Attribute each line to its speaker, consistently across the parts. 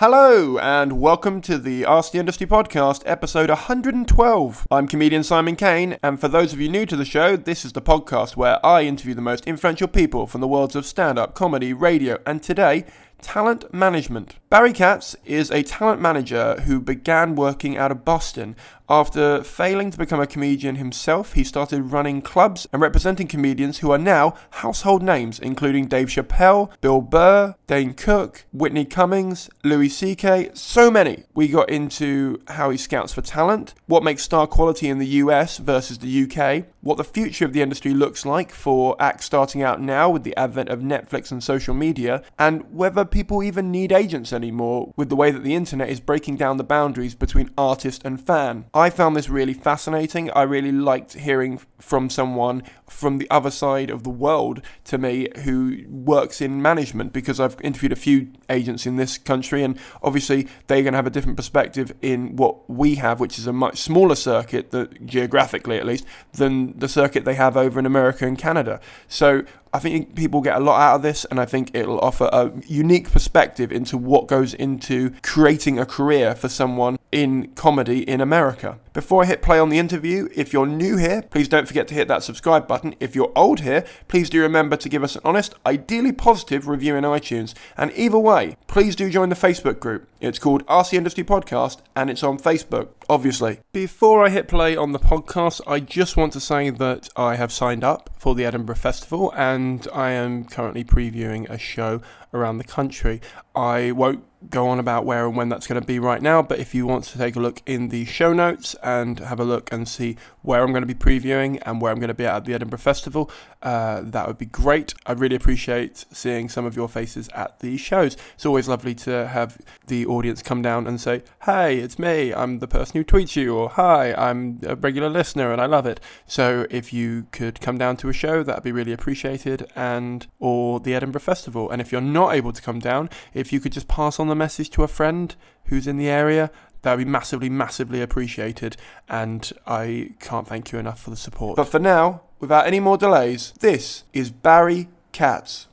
Speaker 1: Hello, and welcome to the Ask the Industry podcast, episode 112. I'm comedian Simon Caine, and for those of you new to the show, this is the podcast where I interview the most influential people from the worlds of stand up, comedy, radio, and today, talent management. Barry Katz is a talent manager who began working out of Boston. After failing to become a comedian himself, he started running clubs and representing comedians who are now household names, including Dave Chappelle, Bill Burr, Dane Cook, Whitney Cummings, Louis C.K., so many. We got into how he scouts for talent, what makes star quality in the US versus the UK, what the future of the industry looks like for acts starting out now with the advent of Netflix and social media, and whether people even need agents anymore with the way that the internet is breaking down the boundaries between artist and fan. I found this really fascinating. I really liked hearing from someone from the other side of the world to me who works in management because I've interviewed a few agents in this country and obviously they're going to have a different perspective in what we have which is a much smaller circuit that geographically at least than the circuit they have over in America and Canada. So I think people get a lot out of this, and I think it'll offer a unique perspective into what goes into creating a career for someone in comedy in America. Before I hit play on the interview, if you're new here, please don't forget to hit that subscribe button. If you're old here, please do remember to give us an honest, ideally positive review in iTunes. And either way, please do join the Facebook group. It's called RC Industry Podcast, and it's on Facebook, obviously. Before I hit play on the podcast, I just want to say that I have signed up for the Edinburgh Festival and I am currently previewing a show around the country. I won't go on about where and when that's going to be right now, but if you want to take a look in the show notes and have a look and see where I'm going to be previewing and where I'm going to be at the Edinburgh Festival, uh, that would be great. I really appreciate seeing some of your faces at the shows. It's always lovely to have the audience come down and say, Hey, it's me, I'm the person who tweets you, or Hi, I'm a regular listener and I love it. So if you could come down to a show, that'd be really appreciated, and or the Edinburgh Festival. And if you're not able to come down, if you could just pass on the message to a friend who's in the area, that would be massively, massively appreciated. And I can't thank you enough for the support. But for now, without any more delays, this is Barry Katz.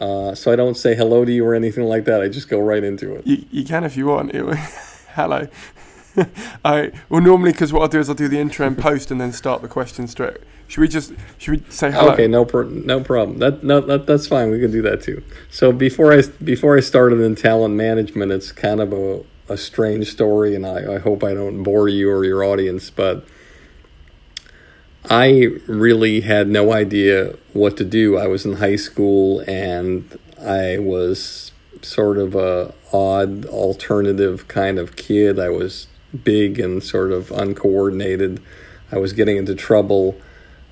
Speaker 2: Uh, so I don't say hello to you or anything like that. I just go right into it.
Speaker 1: You, you can if you want. It, hello. I well normally because what I'll do is I'll do the intro and post and then start the question straight. Should we just should we say hello?
Speaker 2: Okay, no no problem. That no that, that's fine. We can do that too. So before I before I started in talent management, it's kind of a a strange story, and I, I hope I don't bore you or your audience, but I really had no idea what to do. I was in high school and I was sort of a odd alternative kind of kid. I was big and sort of uncoordinated. I was getting into trouble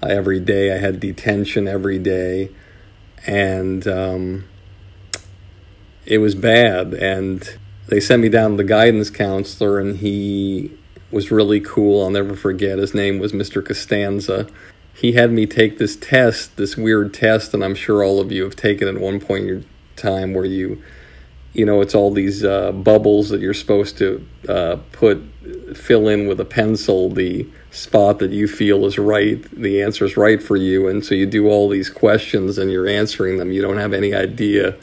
Speaker 2: uh, every day. I had detention every day, and um, it was bad. And they sent me down to the guidance counselor, and he was really cool. I'll never forget. His name was Mr. Costanza. He had me take this test, this weird test, and I'm sure all of you have taken at one point in your time where you you know, it's all these uh, bubbles that you're supposed to uh, put, fill in with a pencil the spot that you feel is right, the answer is right for you. And so you do all these questions and you're answering them. You don't have any idea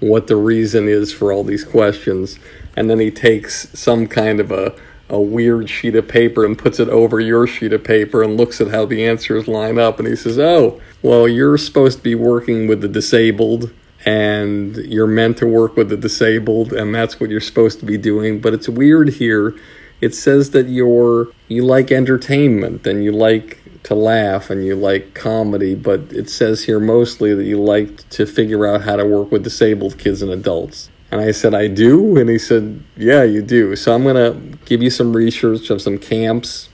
Speaker 2: what the reason is for all these questions. And then he takes some kind of a, a weird sheet of paper and puts it over your sheet of paper and looks at how the answers line up. And he says, Oh, well, you're supposed to be working with the disabled and you're meant to work with the disabled and that's what you're supposed to be doing. But it's weird here. It says that you're you like entertainment and you like to laugh and you like comedy but it says here mostly that you like to figure out how to work with disabled kids and adults. And i said i do? And he said yeah you do. So i'm going to give you some research of some camps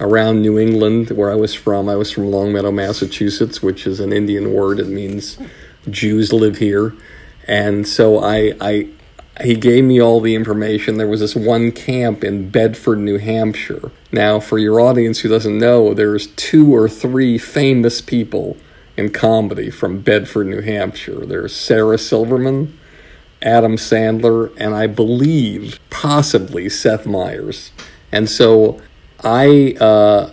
Speaker 2: around new england where i was from. I was from longmeadow massachusetts which is an indian word. It means Jews live here. And so I, I, he gave me all the information. There was this one camp in Bedford, New Hampshire. Now, for your audience who doesn't know, there's two or three famous people in comedy from Bedford, New Hampshire. There's Sarah Silverman, Adam Sandler, and I believe possibly Seth Meyers. And so I uh,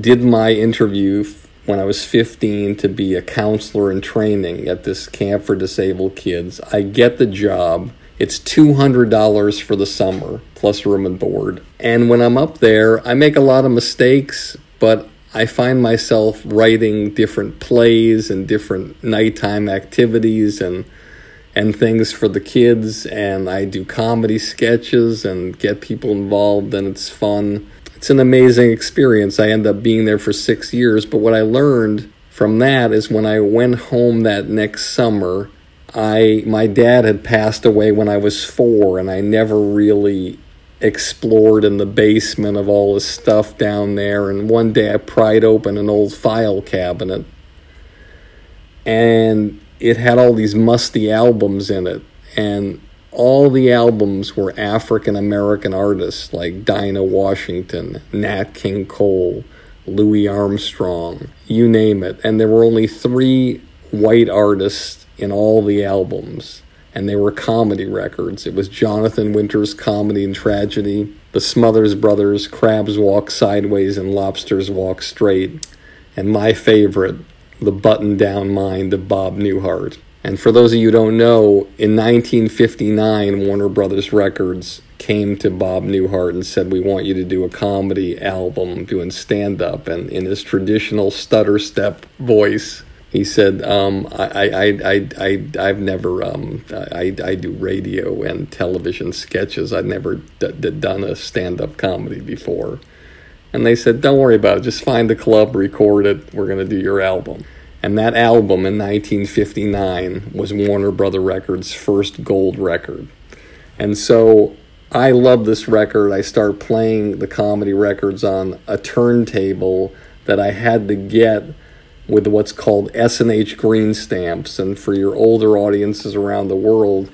Speaker 2: did my interview when I was 15 to be a counselor in training at this camp for disabled kids. I get the job. It's $200 for the summer, plus room and board. And when I'm up there, I make a lot of mistakes, but I find myself writing different plays and different nighttime activities and and things for the kids and I do comedy sketches and get people involved and it's fun. It's an amazing experience. I end up being there for 6 years, but what I learned from that is when I went home that next summer, I my dad had passed away when I was 4 and I never really explored in the basement of all his stuff down there and one day I pried open an old file cabinet and it had all these musty albums in it, and all the albums were African American artists like Dinah Washington, Nat King Cole, Louis Armstrong, you name it. And there were only three white artists in all the albums, and they were comedy records. It was Jonathan Winters' Comedy and Tragedy, the Smothers Brothers, Crabs Walk Sideways and Lobsters Walk Straight, and my favorite, the button down mind of Bob Newhart. And for those of you who don't know, in 1959, Warner Brothers Records came to Bob Newhart and said, We want you to do a comedy album doing stand up. And in his traditional stutter step voice, he said, um, I, I, I, I, I've never, um, I, I do radio and television sketches. I've never d- d- done a stand up comedy before. And they said, Don't worry about it. Just find a club, record it. We're going to do your album. And that album in 1959 was Warner Brother Records' first gold record. And so I love this record. I start playing the comedy records on a turntable that I had to get with what's called S&H green stamps. And for your older audiences around the world,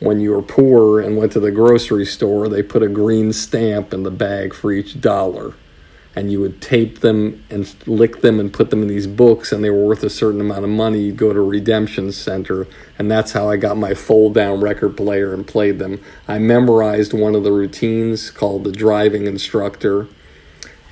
Speaker 2: when you were poor and went to the grocery store, they put a green stamp in the bag for each dollar and you would tape them and lick them and put them in these books and they were worth a certain amount of money you'd go to redemption center and that's how i got my fold down record player and played them. I memorized one of the routines called the driving instructor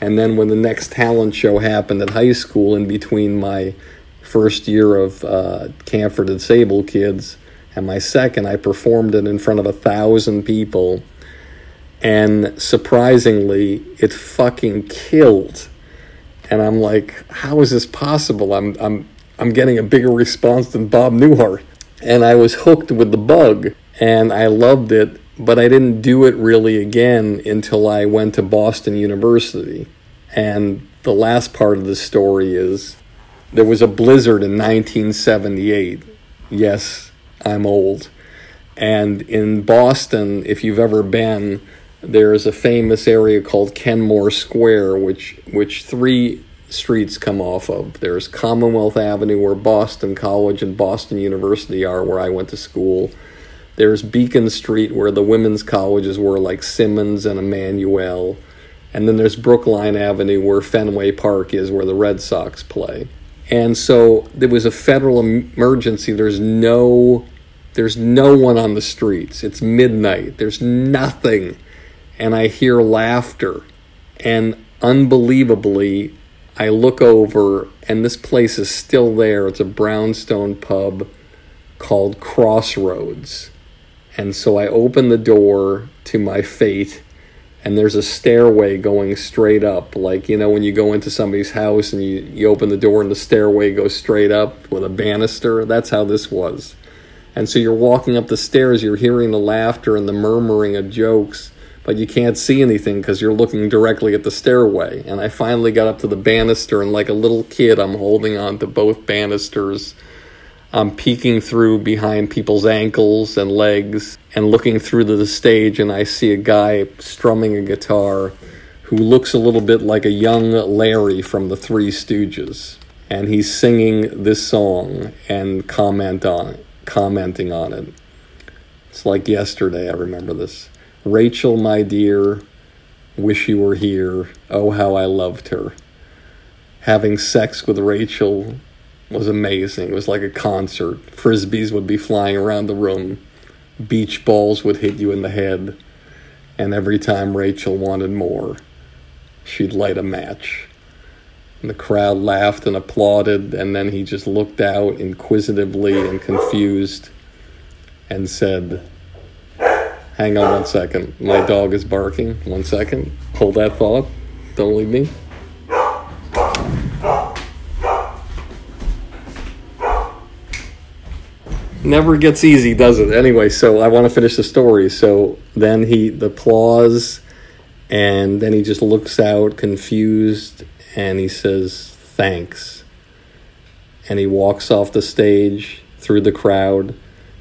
Speaker 2: and then when the next talent show happened at high school in between my first year of uh, camp for disabled kids and my second i performed it in front of a thousand people and surprisingly, it fucking killed. And I'm like, how is this possible? I'm I'm I'm getting a bigger response than Bob Newhart. And I was hooked with the bug and I loved it, but I didn't do it really again until I went to Boston University. And the last part of the story is there was a blizzard in 1978. Yes, I'm old. And in Boston, if you've ever been, there is a famous area called Kenmore Square, which which three streets come off of. There's Commonwealth Avenue, where Boston College and Boston University are, where I went to school. There's Beacon Street, where the women's colleges were, like Simmons and Emmanuel. And then there's Brookline Avenue, where Fenway Park is, where the Red Sox play. And so there was a federal emergency. There's no, there's no one on the streets. It's midnight. There's nothing and I hear laughter. And unbelievably, I look over, and this place is still there. It's a brownstone pub called Crossroads. And so I open the door to my fate, and there's a stairway going straight up. Like, you know, when you go into somebody's house and you, you open the door and the stairway goes straight up with a banister, that's how this was. And so you're walking up the stairs, you're hearing the laughter and the murmuring of jokes but you can't see anything because you're looking directly at the stairway. And I finally got up to the banister, and like a little kid, I'm holding on to both banisters. I'm peeking through behind people's ankles and legs and looking through to the stage, and I see a guy strumming a guitar who looks a little bit like a young Larry from the Three Stooges. And he's singing this song and comment on commenting on it. It's like yesterday, I remember this. Rachel, my dear, wish you were here. Oh, how I loved her. Having sex with Rachel was amazing. It was like a concert. Frisbees would be flying around the room, beach balls would hit you in the head, and every time Rachel wanted more, she'd light a match. And the crowd laughed and applauded, and then he just looked out inquisitively and confused and said, Hang on one second. My dog is barking. One second. Hold that thought. Don't leave me. Never gets easy, does it? Anyway, so I want to finish the story. So then he, the applause, and then he just looks out confused and he says, Thanks. And he walks off the stage through the crowd,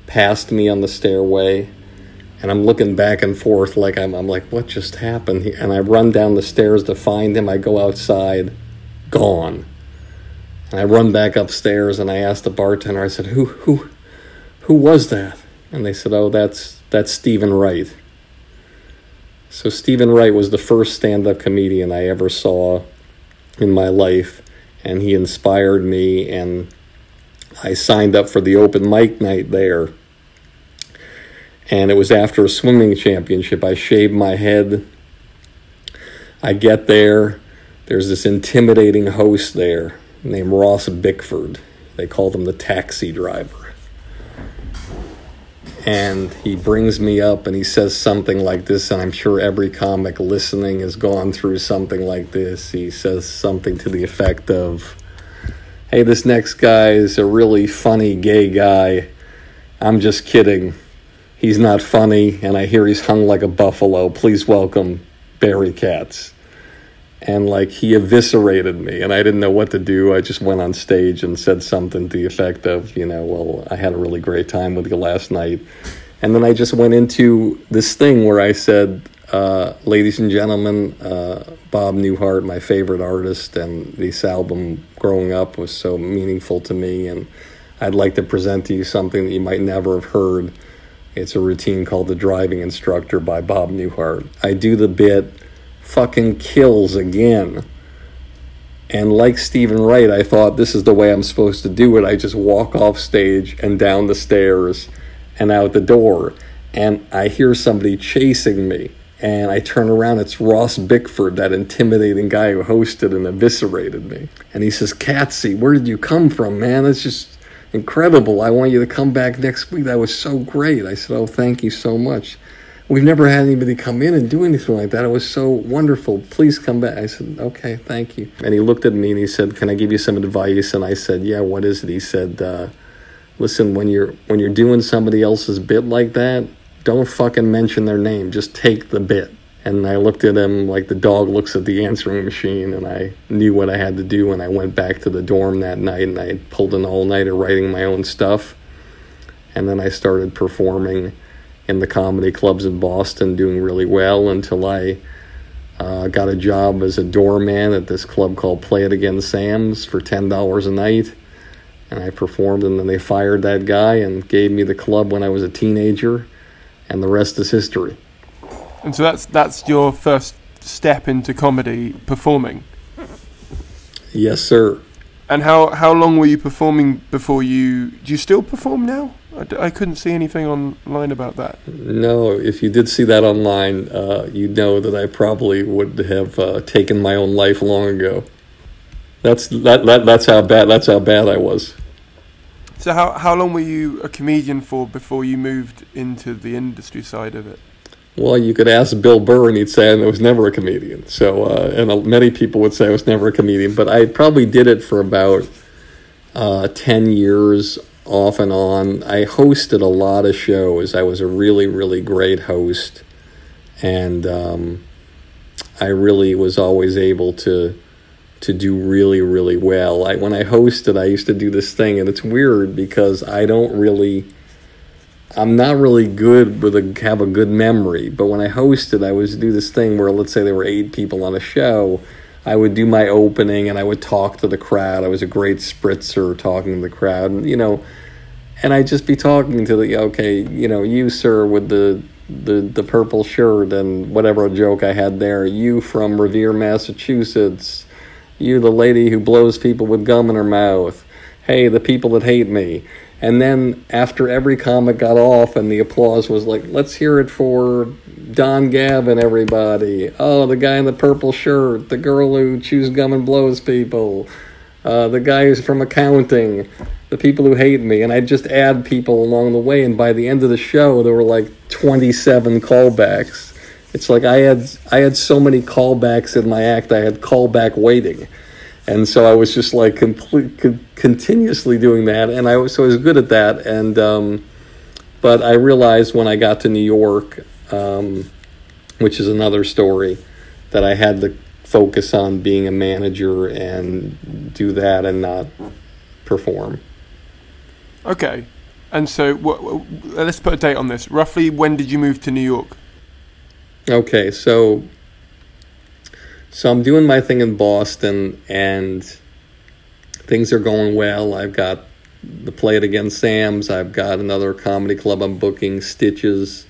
Speaker 2: past me on the stairway, and I'm looking back and forth like I'm, I'm like, what just happened? And I run down the stairs to find him. I go outside, gone. And I run back upstairs and I ask the bartender, I said, who, who, who was that? And they said, oh, that's, that's Steven Wright. So Steven Wright was the first stand-up comedian I ever saw in my life, and he inspired me, and I signed up for the open mic night there. And it was after a swimming championship. I shaved my head. I get there. There's this intimidating host there named Ross Bickford. They called him the taxi driver. And he brings me up and he says something like this, and I'm sure every comic listening has gone through something like this. He says something to the effect of, Hey, this next guy is a really funny gay guy. I'm just kidding. He's not funny, and I hear he's hung like a buffalo. Please welcome Barry Katz. And like he eviscerated me and i didn't know what to do. I just went on stage and said something to the effect of you know well i had a really great time with you last night. And then i just went into this thing where i said uh, ladies and gentlemen uh, bob newhart my favorite artist and this album growing up was so meaningful to me and i'd like to present to you something that you might never have heard it's a routine called the driving instructor by bob newhart i do the bit fucking kills again. And like Steven Wright, I thought this is the way I'm supposed to do it. I just walk off stage and down the stairs and out the door. And I hear somebody chasing me. And I turn around, it's Ross Bickford, that intimidating guy who hosted and eviscerated me. And he says, Katsy, where did you come from, man? It's just incredible. I want you to come back next week. That was so great. I said, Oh, thank you so much we've never had anybody come in and do anything like that. It was so wonderful. Please come back. I said, okay, thank you. And he looked at me and he said, can I give you some advice? And I said, yeah, what is it? He said, uh, listen, when you're when you're doing somebody else's bit like that, don't fucking mention their name. Just take the bit. And I looked at him like the dog looks at the answering machine, and I knew what I had to do. And I went back to the dorm that night, and I pulled an all nighter writing my own stuff. And then I started performing in the comedy clubs in Boston doing really well until I uh, got a job as a doorman at this club called Play It Again Sam's for $10 a night. And I performed, and then they fired that guy and gave me the club when I was a teenager, and the rest is history.
Speaker 1: And so that's that's your first step into comedy performing.
Speaker 2: Yes, sir.
Speaker 1: And how how long were you performing before you? Do you still perform now? I d- I couldn't see anything online about that.
Speaker 2: No, if you did see that online, uh, you know that I probably would have uh, taken my own life long ago. That's that, that that's how bad that's how bad I was.
Speaker 1: So how how long were you a comedian for before you moved into the industry side of it?
Speaker 2: Well, you could ask Bill Burr, and he'd say I was never a comedian. So, uh, and uh, many people would say I was never a comedian, but I probably did it for about uh, ten years off and on. I hosted a lot of shows. I was a really, really great host, and um, I really was always able to to do really, really well. I when I hosted, I used to do this thing, and it's weird because I don't really. I'm not really good with a have a good memory, but when I hosted, I was do this thing where let's say there were eight people on a show, I would do my opening and I would talk to the crowd. I was a great spritzer talking to the crowd, and you know, and I'd just be talking to the okay, you know, you sir with the the the purple shirt and whatever joke I had there. You from Revere, Massachusetts. You the lady who blows people with gum in her mouth. Hey, the people that hate me. And then after every comic got off and the applause was like, let's hear it for Don Gavin, everybody. Oh, the guy in the purple shirt, the girl who chews gum and blows people, uh, the guy who's from accounting, the people who hate me, and I'd just add people along the way. And by the end of the show, there were like 27 callbacks. It's like I had I had so many callbacks in my act. I had callback waiting, and so I was just like complete, con- continuously doing that. And I was so I was good at that. And um, but I realized when I got to New York, um, which is another story, that I had to focus on being a manager and do that and not perform.
Speaker 1: Okay. And so, wh- wh- let's put a date on this. Roughly, when did you move to New York?
Speaker 2: Okay, so so I'm doing my thing in Boston, and things are going well. I've got the play it again, Sam's. I've got another comedy club I'm booking, Stitches,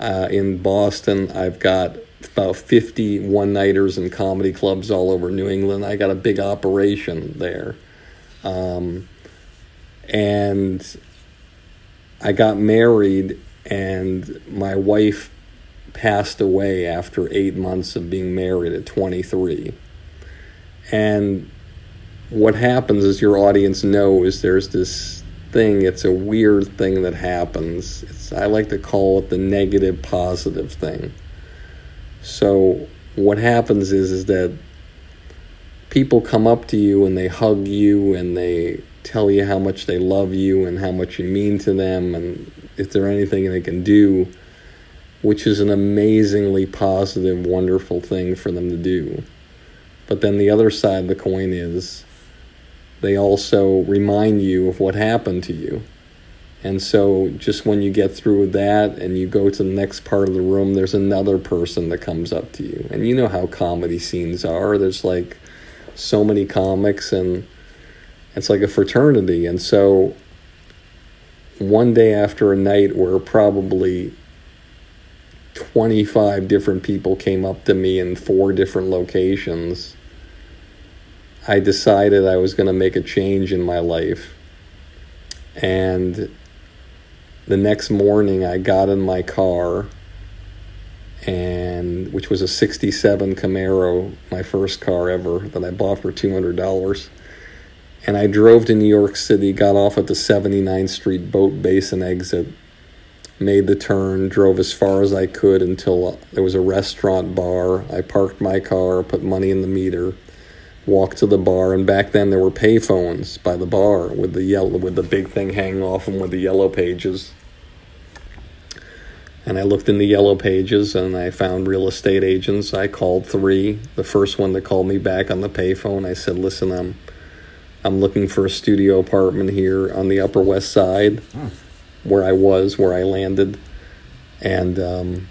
Speaker 2: uh, in Boston. I've got about 50 one nighters and comedy clubs all over New England. I got a big operation there. Um, and I got married, and my wife passed away after eight months of being married at 23. And what happens is your audience knows there's this thing, it's a weird thing that happens. It's, I like to call it the negative positive thing. So what happens is is that people come up to you and they hug you and they tell you how much they love you and how much you mean to them and if there anything they can do, which is an amazingly positive, wonderful thing for them to do. But then the other side of the coin is they also remind you of what happened to you. And so, just when you get through with that and you go to the next part of the room, there's another person that comes up to you. And you know how comedy scenes are. There's like so many comics, and it's like a fraternity. And so, one day after a night where probably 25 different people came up to me in four different locations, I decided I was going to make a change in my life. And the next morning, I got in my car, and which was a 67 Camaro, my first car ever that I bought for $200. And I drove to New York City, got off at the 79th Street Boat Basin exit, made the turn, drove as far as I could until there was a restaurant bar. I parked my car, put money in the meter, walked to the bar, and back then there were payphones by the bar with the yellow with the big thing hanging off them with the yellow pages. And I looked in the yellow pages and I found real estate agents. I called three. The first one that called me back on the payphone, I said, "Listen, I'm I'm looking for a studio apartment here on the Upper West Side." Hmm. Where I was, where I landed, and um,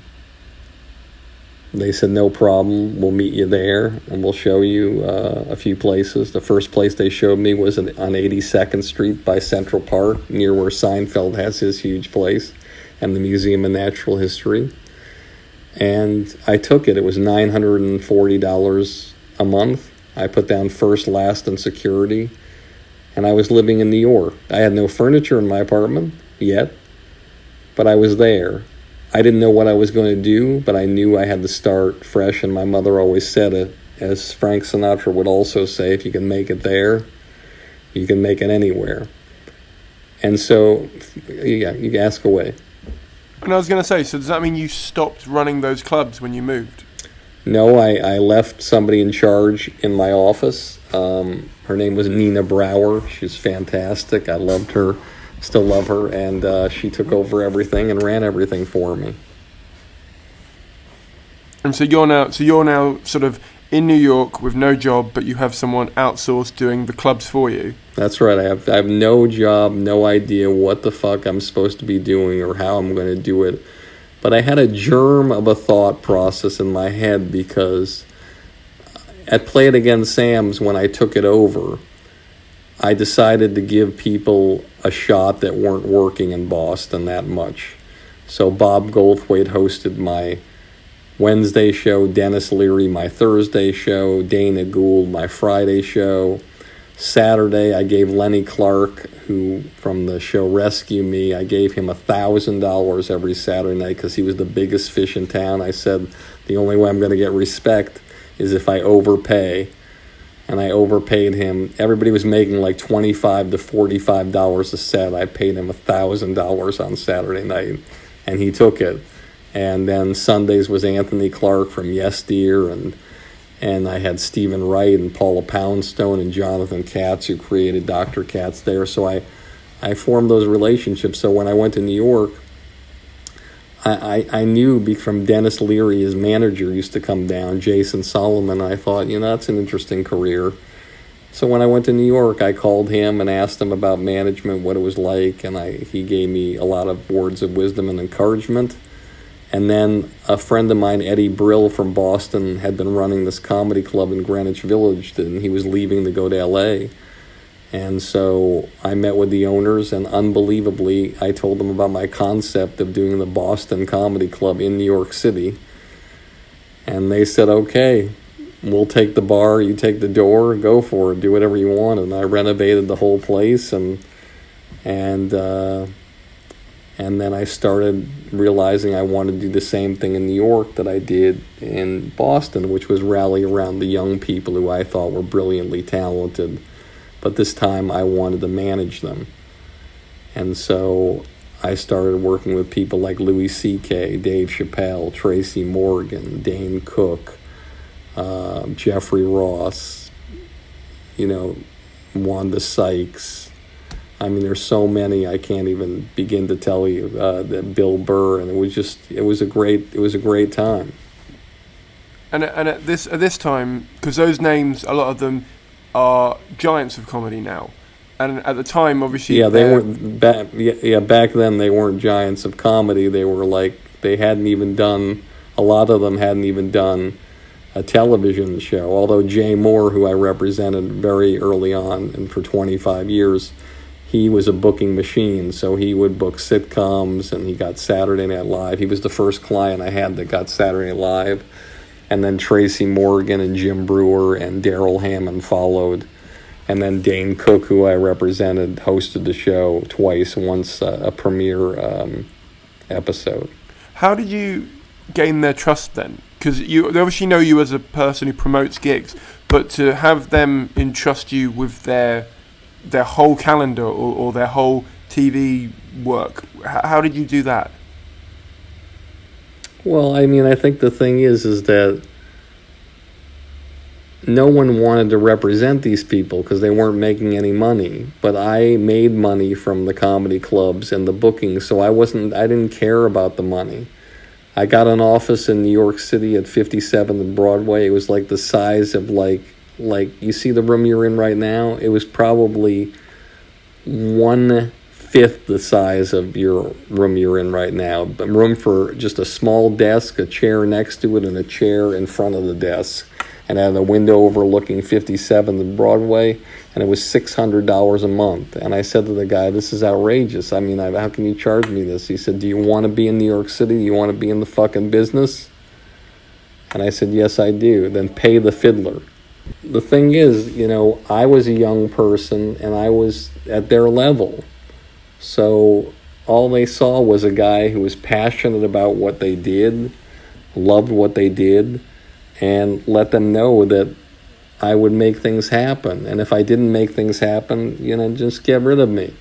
Speaker 2: they said no problem. We'll meet you there, and we'll show you uh, a few places. The first place they showed me was on 82nd Street by Central Park, near where Seinfeld has his huge place, and the Museum of Natural History. And I took it. It was nine hundred and forty dollars a month. I put down first, last, and security. And I was living in New York. I had no furniture in my apartment yet, but I was there. I didn't know what I was going to do, but I knew I had to start fresh. And my mother always said it, as Frank Sinatra would also say, if you can make it there, you can make it anywhere. And so, yeah, you ask away.
Speaker 1: And I was going to say, so does that mean you stopped running those clubs when you moved?
Speaker 2: No, I, I left somebody in charge in my office. Um, her name was Nina Brower. She's fantastic. I loved her still love her, and uh, she took over everything and ran everything for me.
Speaker 1: And so you're now, so you're now sort of in New York with no job, but you have someone outsourced doing the clubs for you.
Speaker 2: That's right. I have I have no job, no idea what the fuck I'm supposed to be doing or how I'm going to do it. But I had a germ of a thought process in my head because at Play It Again Sam's when I took it over, I decided to give people a shot that weren't working in Boston that much. So Bob Goldthwait hosted my Wednesday show, Denis Leary my Thursday show, Dana Gould my Friday show. Saturday I gave Lenny Clarke, who from the show Rescue Me, I gave him a thousand dollars every Saturday night because he was the biggest fish in town. I said the only way I'm going to get respect is if I overpay and I overpaid him. Everybody was making like twenty five to forty five dollars a set. I paid him a thousand dollars on Saturday night, and he took it. And then Sundays was Anthony Clark from Yes Dear, and and I had Steven Wright and Paula Poundstone and Jonathan Katz who created Dr. Katz there. So I I formed those relationships. So when I went to New York. I, I, I knew from Denis Leary, his manager, used to come down, Jason Solomon. I thought, you know, that's an interesting career. So when I went to New York, I called him and asked him about management, what it was like, and I, he gave me a lot of words of wisdom and encouragement. And then a friend of mine, Eddie Brill from Boston, had been running this comedy club in Greenwich Village, and he was leaving to go to LA. And so I met with the owners, and unbelievably, I told them about my concept of doing the Boston Comedy Club in New York City. And they said, okay, we'll take the bar, you take the door, go for it, do whatever you want. And I renovated the whole place, and and uh, and then I started realizing I wanted to do the same thing in New York that I did in Boston, which was rally around the young people who I thought were brilliantly talented but this time I wanted to manage them. And so I started working with people like Louis C.K., Dave Chappelle, Tracy Morgan, Dane Cook, uh, Jeffrey Ross, you know, Wanda Sykes. I mean, there's so many I can't even begin to tell you. Uh, that Bill Burr, and it was just it was a great it was a great time.
Speaker 1: And and at this at this time, because those names, a lot of them are giants of comedy now. And at the time, obviously,
Speaker 2: yeah, they weren't back. Yeah, back then they weren't giants of comedy. They were like they hadn't even done. A lot of them hadn't even done a television show. Although Jay Mohr, who I represented very early on and for 25 years, he was a booking machine. So he would book sitcoms and he got Saturday Night Live. He was the first client I had that got Saturday Night Live and then Tracy Morgan and Jim Breuer and Darrell Hammond followed. And then Dane Cook, who I represented, hosted the show twice, once uh, a premiere um, episode.
Speaker 1: How did you gain their trust then? Because you they obviously know you as a person who promotes gigs, but to have them entrust you with their their whole calendar or, or their whole TV work, how did you do that?
Speaker 2: Well, I mean, I think the thing is, is that no one wanted to represent these people because they weren't making any money. But I made money from the comedy clubs and the bookings, so I wasn't. I didn't care about the money. I got an office in New York City at 57th and Broadway. It was like the size of like like you see the room you're in right now. It was probably one fifth the size of your room you're in right now. Room for just a small desk, a chair next to it, and a chair in front of the desk. And I had a window overlooking 57th and Broadway, and it was $600 a month. And I said to the guy, This is outrageous. I mean, how can you charge me this? He said, Do you want to be in New York City? Do you want to be in the fucking business? And I said, Yes, I do. Then pay the fiddler. The thing is, you know, I was a young person and I was at their level so all they saw was a guy who was passionate about what they did, loved what they did, and let them know that I would make things happen. And if I didn't make things happen, you know, just get rid of me.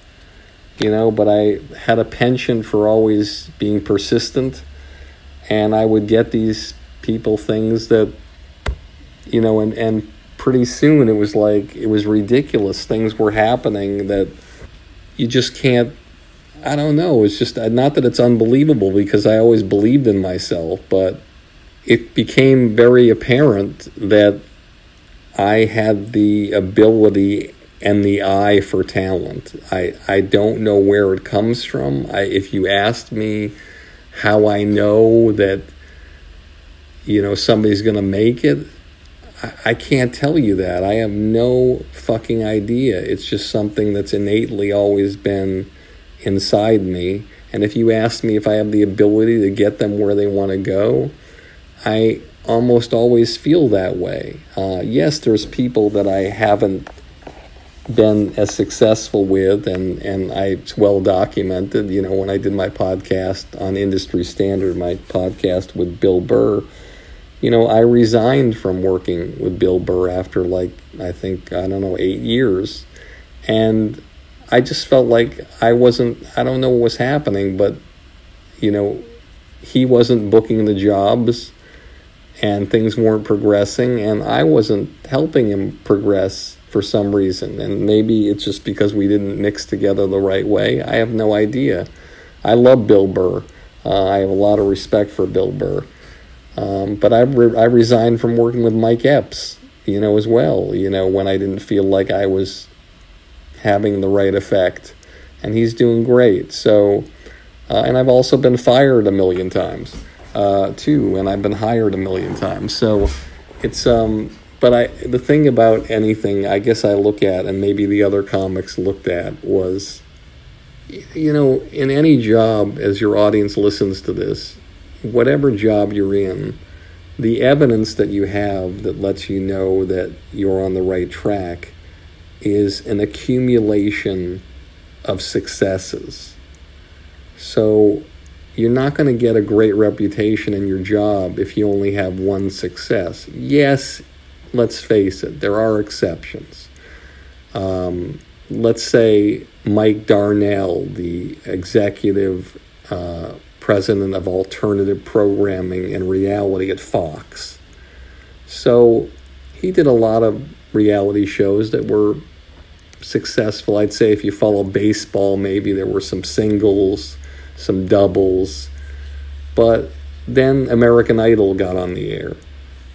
Speaker 2: You know, but I had a penchant for always being persistent, and I would get these people things that, you know, and, and pretty soon it was like, it was ridiculous. Things were happening that you just can't I don't know. It's just uh, not that it's unbelievable because I always believed in myself, but it became very apparent that I had the ability and the eye for talent. I, I don't know where it comes from. I, if you asked me how I know that you know somebody's going to make it, I, can't tell you that. I have no fucking idea. It's just something that's innately always been inside me. And if you ask me if I have the ability to get them where they want to go, I almost always feel that way. Uh, yes, there's people that I haven't been as successful with, and, and I, it's well documented. You know, when I did my podcast on industry standard, my podcast with Bill Burr, you know, I resigned from working with Bill Burr after like, I think, I don't know, eight years. And I just felt like I wasn't, I don't know what was happening, but, you know, he wasn't booking the jobs and things weren't progressing, and I wasn't helping him progress for some reason. And maybe it's just because we didn't mix together the right way. I have no idea. I love Bill Burr. Uh, I have a lot of respect for Bill Burr. Um, but I, re- I resigned from working with Mike Epps, you know, as well, you know, when I didn't feel like I was having the right effect. And he's doing great. So, uh, and I've also been fired a million times, uh, too, and I've been hired a million times. So it's, um, but I, the thing about anything, I guess I look at, and maybe the other comics looked at, was, you know, in any job, as your audience listens to this, whatever job you're in, the evidence that you have that lets you know that you're on the right track is an accumulation of successes. So you're not going to get a great reputation in your job if you only have one success. Yes, let's face it, there are exceptions. Um, let's say Mike Darnell, the executive uh, president of alternative programming and reality at Fox. So he did a lot of reality shows that were successful. I'd say if you follow baseball, maybe there were some singles, some doubles. But then American Idol got on the air.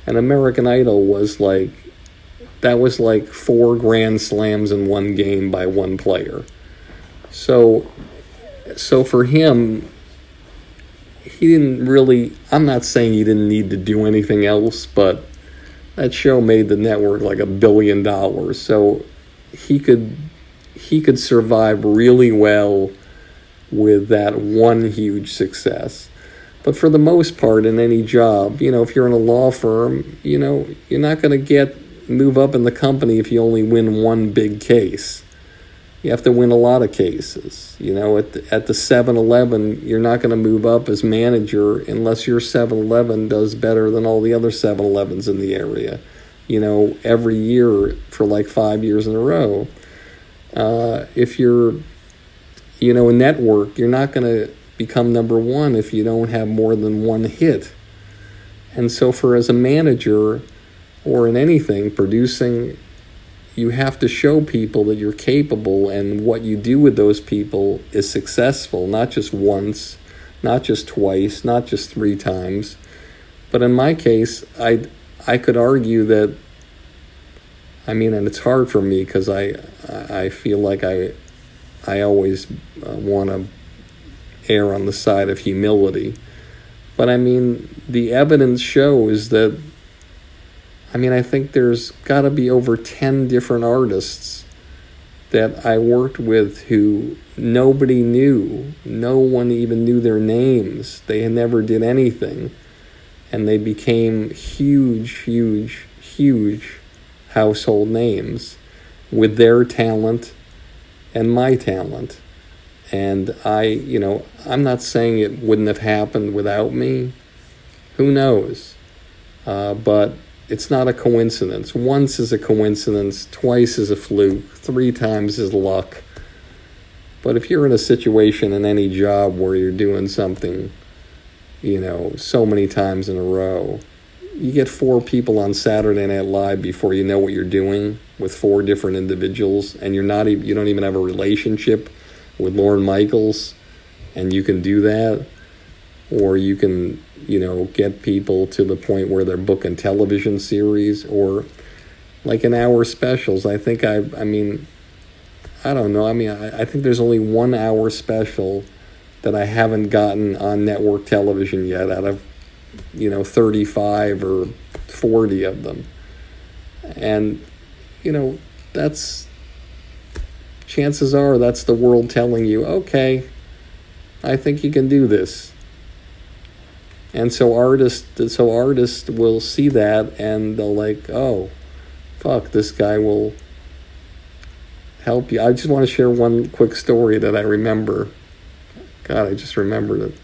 Speaker 2: And American Idol was like, that was like four grand slams in one game by one player. So, so for him, he didn't really. I'm not saying he didn't need to do anything else, but that show made the network like a billion dollars. So he could he could survive really well with that one huge success. But for the most part, in any job, you know, if you're in a law firm, you know, you're not going to get move up in the company if you only win one big case you have to win a lot of cases. You know, at the, at the 7-Eleven, you're not going to move up as manager unless your 7-Eleven does better than all the other 7-Elevens in the area. You know, every year for like five years in a row. Uh, if you're, you know, a network, you're not going to become number one if you don't have more than one hit. And so, for as a manager or in anything, producing you have to show people that you're capable and what you do with those people is successful, not just once, not just twice, not just three times. But in my case, I I could argue that I mean, and it's hard for me because I I feel like I I always uh, want to err on the side of humility. But I mean, the evidence shows that I mean, I think there's got to be over 10 different artists that I worked with who nobody knew. No one even knew their names. They never did anything. And they became huge, huge, huge household names with their talent and my talent. And I, you know, I'm not saying it wouldn't have happened without me. Who knows? Uh, but it's not a coincidence. Once is a coincidence, twice is a fluke, three times is luck. But if you're in a situation in any job where you're doing something, you know, so many times in a row, you get four people on Saturday Night Live before you know what you're doing with four different individuals, and you're not even, you don't even have a relationship with Lorne Michaels, and you can do that, or you can you know, get people to the point where they're booking television series or like an hour specials. I think I, I mean, I don't know. I mean, I, I think there's only one hour special that I haven't gotten on network television yet out of, you know, 35 or 40 of them. And, you know, that's, chances are that's the world telling you, okay, I think you can do this and so artists so artists will see that and they'll like oh fuck this guy will help you i just want to share one quick story that i remember god i just remembered it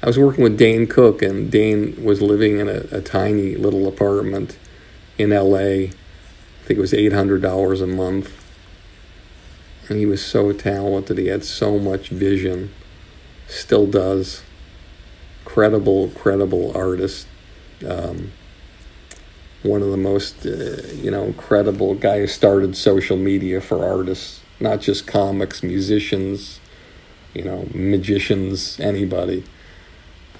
Speaker 2: I was working with Dane Cook, and Dane was living in a, a tiny little apartment in LA. I think it was $800 a month. And he was so talented. He had so much vision. Still does. Credible, credible artist. Um, one of the most, uh, you know, incredible guy who started social media for artists, not just comics, musicians, you know, magicians, anybody.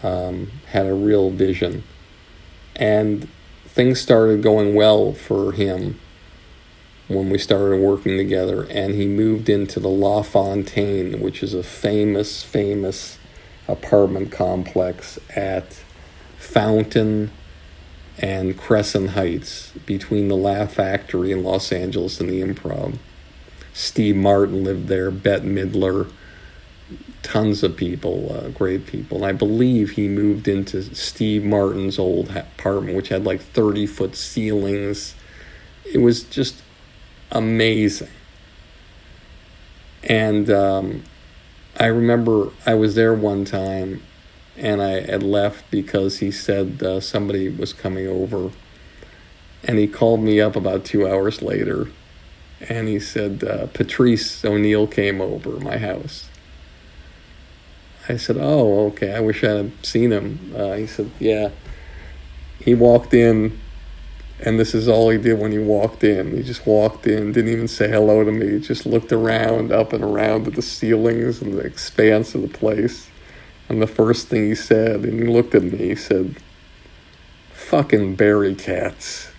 Speaker 2: Um, had a real vision. And things started going well for him when we started working together, and he moved into the La Fontaine, which is a famous, famous apartment complex at Fountain and Crescent Heights between the Laugh Factory in Los Angeles and the Improv. Steve Martin lived there, Bette Midler, tons of people, uh, great people. And I believe he moved into Steve Martin's old apartment, which had like 30 foot ceilings. It was just amazing. And um, I remember I was there one time and I had left because he said uh, somebody was coming over. And he called me up about two hours later and he said, uh, Patrice O'Neal came over my house. I said, Oh, okay. I wish I had seen him. Uh, he said, Yeah. He walked in, and this is all he did when he walked in. He just walked in, didn't even say hello to me, just looked around, up and around at the ceilings and the expanse of the place. And the first thing he said, and he looked at me, he said, Fucking Barry Katz.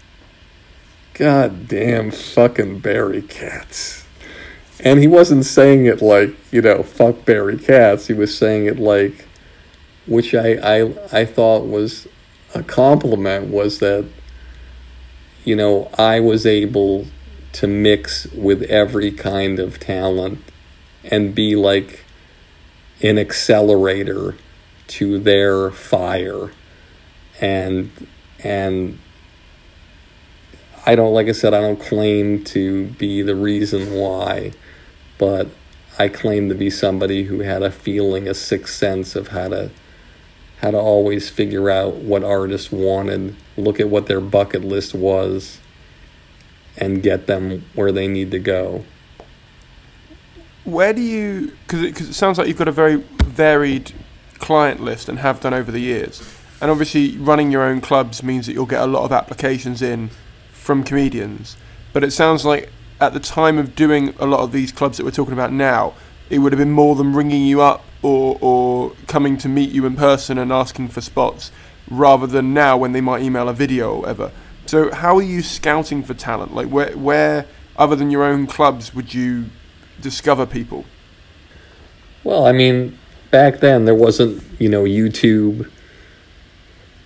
Speaker 2: God damn fucking Barry Katz. And he wasn't saying it like, you know, fuck Barry Katz. He was saying it like, which I, I, I thought was a compliment, was that, you know, I was able to mix with every kind of talent and be like an accelerator to their fire. And and I don't like I said I don't claim to be the reason why but I claim to be somebody who had a feeling, a sixth sense of how to how to always figure out what artists wanted, look at what their bucket list was, and get them where they need to go.
Speaker 1: Where do you? Because it, cause it sounds like you've got a very varied client list and have done over the years. And obviously, running your own clubs means that you'll get a lot of applications in from comedians. But it sounds like at the time of doing a lot of these clubs that we're talking about now, it would have been more than ringing you up or, or coming to meet you in person and asking for spots, rather than now when they might email a video or whatever. So, how are you scouting for talent? Like, where, where other than your own clubs, would you discover people?
Speaker 2: Well, I mean, back then there wasn't, you know, YouTube.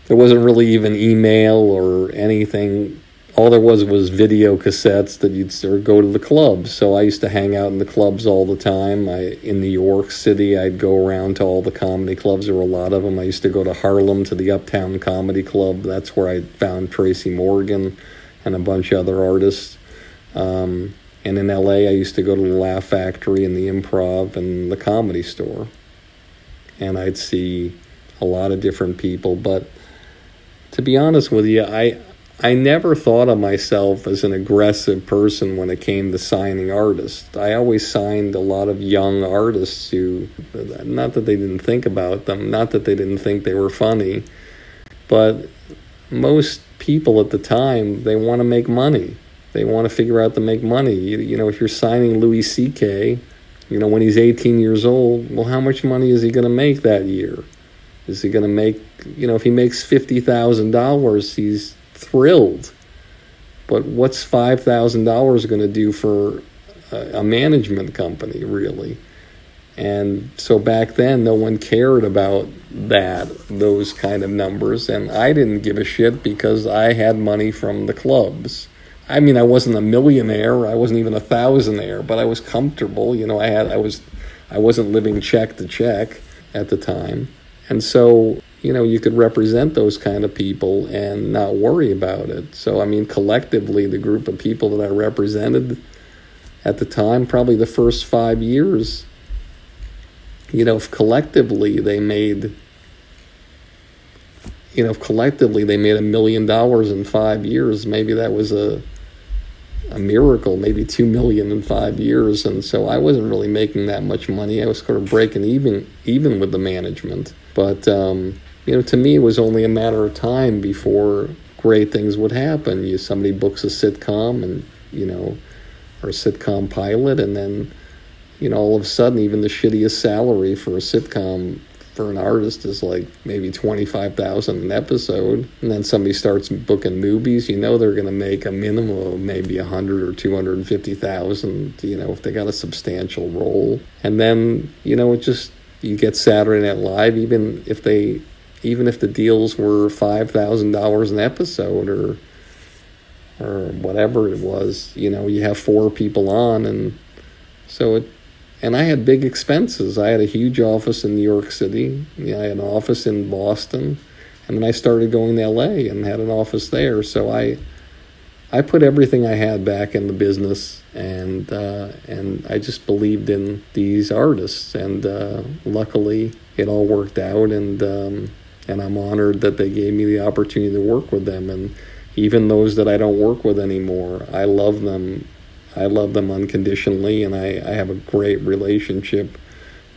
Speaker 2: There wasn't really even email or anything all there was was video cassettes that you'd or go to the clubs. So I used to hang out in the clubs all the time. I in New York City, I'd go around to all the comedy clubs. There were a lot of them. I used to go to Harlem to the Uptown Comedy Club. That's where I found Tracy Morgan and a bunch of other artists. Um, and in LA, I used to go to the Laugh Factory and the Improv and the Comedy Store. And I'd see a lot of different people, but to be honest with you, I I never thought of myself as an aggressive person when it came to signing artists. I always signed a lot of young artists who, not that they didn't think about them, not that they didn't think they were funny, but most people at the time, they want to make money. They want to figure out to make money. You, you know, if you're signing Louis C.K., you know, when he's 18 years old, well, how much money is he going to make that year? Is he going to make, you know, if he makes $50,000, he's thrilled. But what's $5,000 going to do for a, a management company, really? And so back then, no one cared about that, those kind of numbers. And I didn't give a shit because I had money from the clubs. I mean, I wasn't a millionaire. I wasn't even a thousandaire, but I was comfortable. You know, I had, I was, I wasn't living check to check at the time. And so you know, you could represent those kind of people and not worry about it. So, I mean, collectively, the group of people that I represented at the time, probably the first five years, you know, if collectively they made you know, collectively they made a million dollars in five years. Maybe that was a a miracle, maybe two million in five years. And so I wasn't really making that much money. I was sort of breaking even even with the management. But um, you know, to me, it was only a matter of time before great things would happen. You somebody books a sitcom, and you know, or a sitcom pilot, and then you know, all of a sudden, even the shittiest salary for a sitcom for an artist is like maybe 25,000 an episode and then somebody starts booking movies you know they're going to make a minimum of maybe 100 or 250,000 you know if they got a substantial role and then you know it just you get Saturday Night Live even if they even if the deals were $5,000 an episode or or whatever it was you know you have four people on and so it and I had big expenses. I had a huge office in New York City. Yeah, I had an office in Boston, and then I started going to L.A. and had an office there. So I, I put everything I had back in the business, and uh, and I just believed in these artists, and uh, luckily it all worked out, and um, and I'm honored that they gave me the opportunity to work with them, and even those that I don't work with anymore, I love them I love them unconditionally, and I, I have a great relationship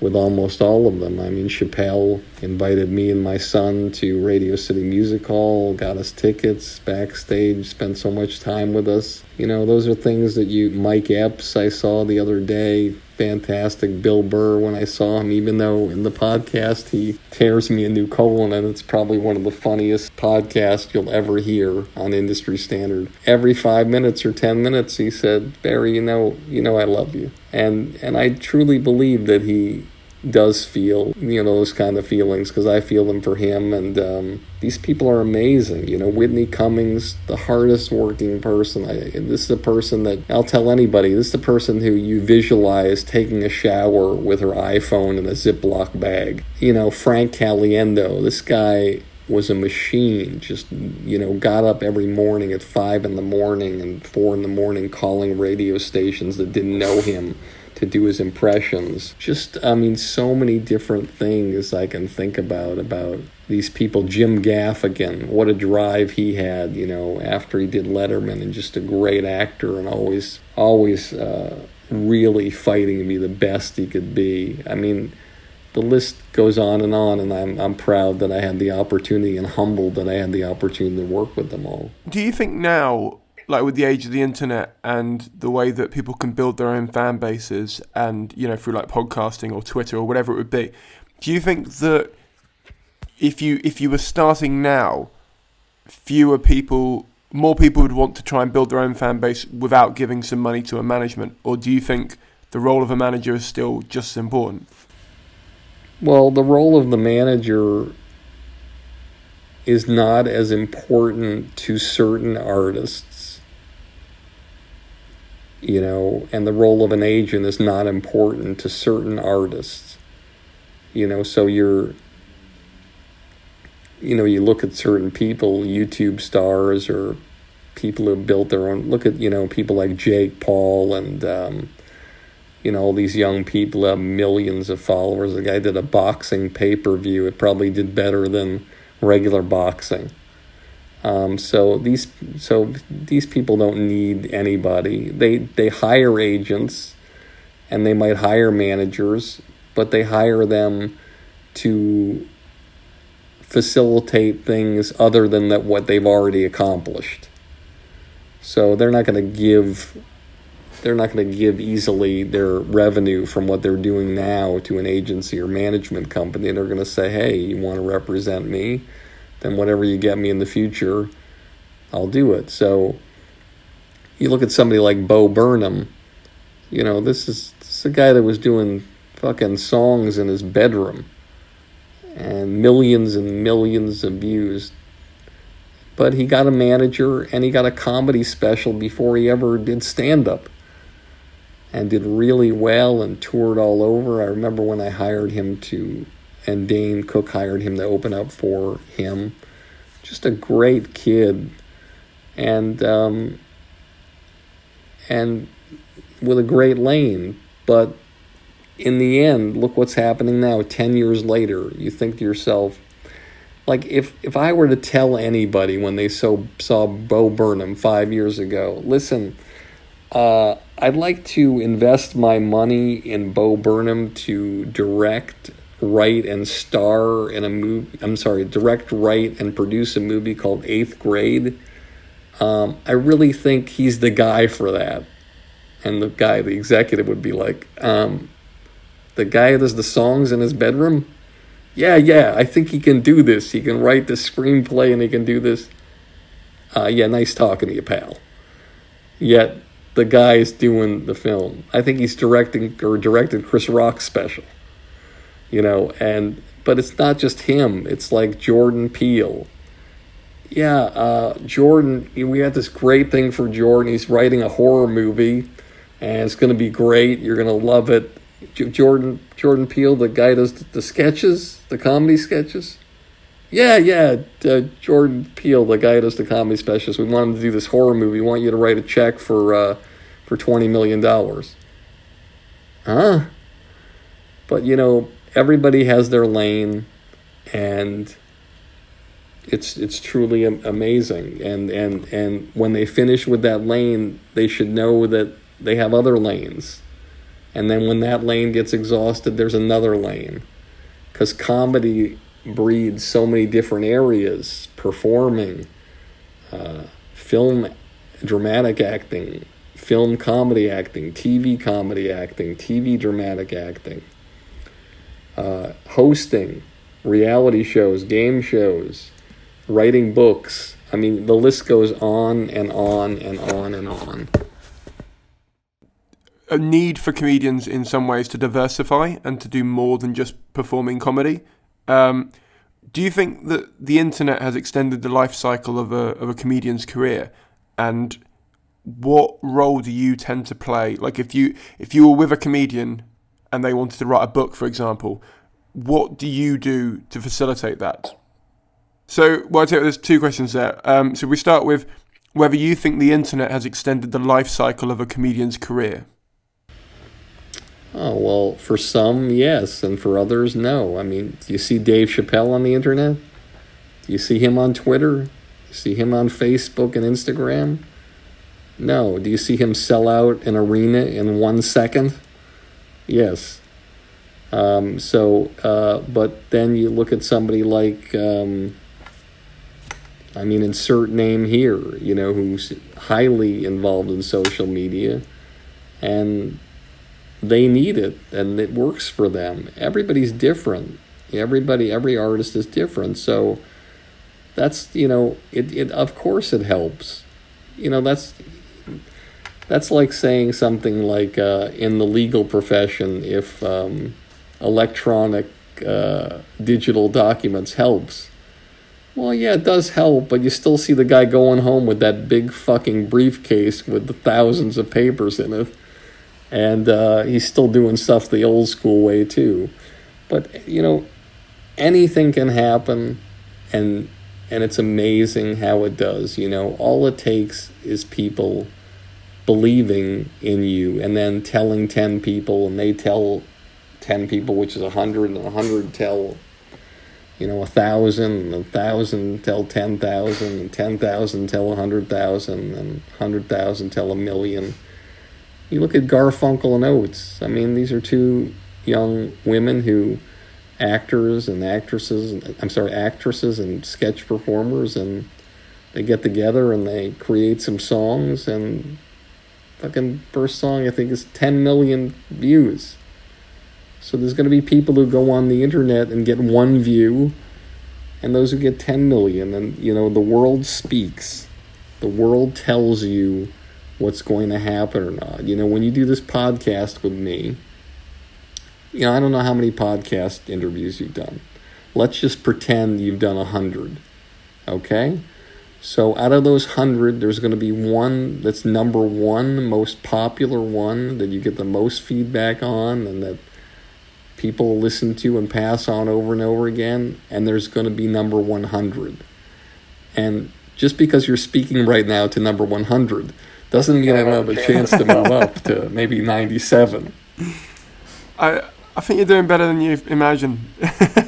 Speaker 2: with almost all of them. I mean, Chappelle invited me and my son to Radio City Music Hall, got us tickets backstage, spent so much time with us. You know, those are things that you, Mike Epps, I saw the other day, fantastic. Bill Burr, when I saw him, even though in the podcast he tears me a new colon, and it's probably one of the funniest podcasts you'll ever hear on industry standard. Every five minutes or ten minutes, he said, "Barry, you know, you know, I love you," and and I truly believe that he does feel you know those kind of feelings because I feel them for him and um, these people are amazing you know Whitney Cummings the hardest working person. I, this is a person that I'll tell anybody this is the person who you visualize taking a shower with her iPhone in a Ziploc bag. You know Frank Caliendo this guy was a machine just you know got up every morning at five in the morning and four in the morning calling radio stations that didn't know him to do his impressions. Just, I mean, so many different things I can think about about these people. Jim Gaffigan, what a drive he had, you know, after he did Letterman, and just a great actor, and always, always uh, really fighting to be the best he could be. I mean, the list goes on and on, and I'm I'm proud that I had the opportunity and humbled that I had the opportunity to work with them all.
Speaker 1: Do you think now like with the age of the internet and the way that people can build their own fan bases and you know through like podcasting or Twitter or whatever it would be do you think that if you if you were starting now fewer people more people would want to try and build their own fan base without giving some money to a management? Or do you think the role of a manager is still just as important?
Speaker 2: Well the role of the manager is not as important to certain artists you know, and the role of an agent is not important to certain artists. You know, so you're, you know, you look at certain people, YouTube stars or people who built their own, look at, you know, people like Jake Paul and, um, you know, all these young people have millions of followers. The guy did a boxing pay per view. It probably did better than regular boxing. Um, so these so these people don't need anybody. They they hire agents, and they might hire managers, but they hire them to facilitate things other than that what they've already accomplished. So they're not going to give they're not going to give easily their revenue from what they're doing now to an agency or management company. And they're going to say, "Hey, you want to represent me?" Then whatever you get me in the future, I'll do it. So you look at somebody like Bo Burnham, you know, this is, this is a guy that was doing fucking songs in his bedroom and millions and millions of views. But he got a manager and he got a comedy special before he ever did stand up and did really well and toured all over. I remember when I hired him to and Dane Cook hired him to open up for him. Just a great kid, and um, and with a great lane. But in the end, look what's happening now. Ten years later, you think to yourself, like if if I were to tell anybody when they so saw Bo Burnham five years ago, listen, uh, I'd like to invest my money in Bo Burnham to direct, write, and star in a movie. I'm sorry, direct, write, and produce a movie called Eighth Grade. Um, I really think he's the guy for that. And the guy, the executive, would be like, um, the guy that does the songs in his bedroom yeah, yeah, I think he can do this. He can write the screenplay and he can do this. Uh, yeah, nice talking to you, pal. Yet the guy is doing the film. I think he's directing or directed Chris Rock's special. You know, and but it's not just him. It's like Jordan Peele. Yeah, uh, Jordan. We had this great thing for Jordan. He's writing a horror movie, and it's going to be great. You're going to love it. Jordan Jordan Peele, the guy does the sketches, the comedy sketches. Yeah, yeah, uh, Jordan Peele, the guy does the comedy specials. We want him to do this horror movie. We want you to write a check for uh, for twenty million dollars. Huh? But you know, everybody has their lane, and it's it's truly amazing. And and and when they finish with that lane, they should know that they have other lanes and then when that lane gets exhausted, there's another lane. Because comedy breeds so many different areas performing, uh, film, dramatic acting, film comedy acting, TV comedy acting, TV dramatic acting, uh, hosting, reality shows, game shows, writing books. I mean, the list goes on and on and on and on
Speaker 1: a need for comedians in some ways to diversify and to do more than just performing comedy. Um, do you think that the internet has extended the life cycle of a of a comedian's career? And what role do you tend to play? Like if you if you were with a comedian and they wanted to write a book, for example, what do you do to facilitate that? So, well, I tell you, there's two questions there. Um, so we start with whether you think the internet has extended the life cycle of a comedian's career.
Speaker 2: Oh, well, for some, yes, and for others, no. I mean, do you see Dave Chappelle on the internet? Do you see him on Twitter? Do you see him on Facebook and Instagram? No. Do you see him sell out an arena in one second? Yes. Um, so, uh, but then you look at somebody like, um, I mean, insert name here, you know, who's highly involved in social media and they need it and it works for them. Everybody's different. Everybody, every artist is different. So that's, you know, it, it of course it helps. You know, that's that's like saying something like uh, in the legal profession, if um, electronic uh, digital documents helps. Well, yeah, it does help, but you still see the guy going home with that big fucking briefcase with the thousands of papers in it and uh, he's still doing stuff the old school way too. But you know, anything can happen, and and it's amazing how it does. You know, all it takes is people believing in you, and then telling ten people, and they tell ten people, which is a hundred, and a hundred tell. You know, a thousand, a thousand tell ten thousand, and ten thousand tell a hundred thousand, and hundred thousand tell a million you look at Garfunkel and Oates. I mean, these are two young women who actors and actresses I'm sorry, actresses and sketch performers and they get together and they create some songs and fucking first song I think is 10 million views. So there's going to be people who go on the internet and get one view and those who get 10 million and you know the world speaks. The world tells you what's going to happen or not. You know, when you do this podcast with me, you know, I don't know how many podcast interviews you've done. Let's just pretend you've done a hundred. Okay? So out of those hundred, there's going to be one that's number one, most popular one that you get the most feedback on and that people listen to and pass on over and over again. And there's going to be number 100. And just because you're speaking right now to number 100 doesn't mean I don't have a chance to move up to maybe 97.
Speaker 1: I I think you're doing better than you imagine.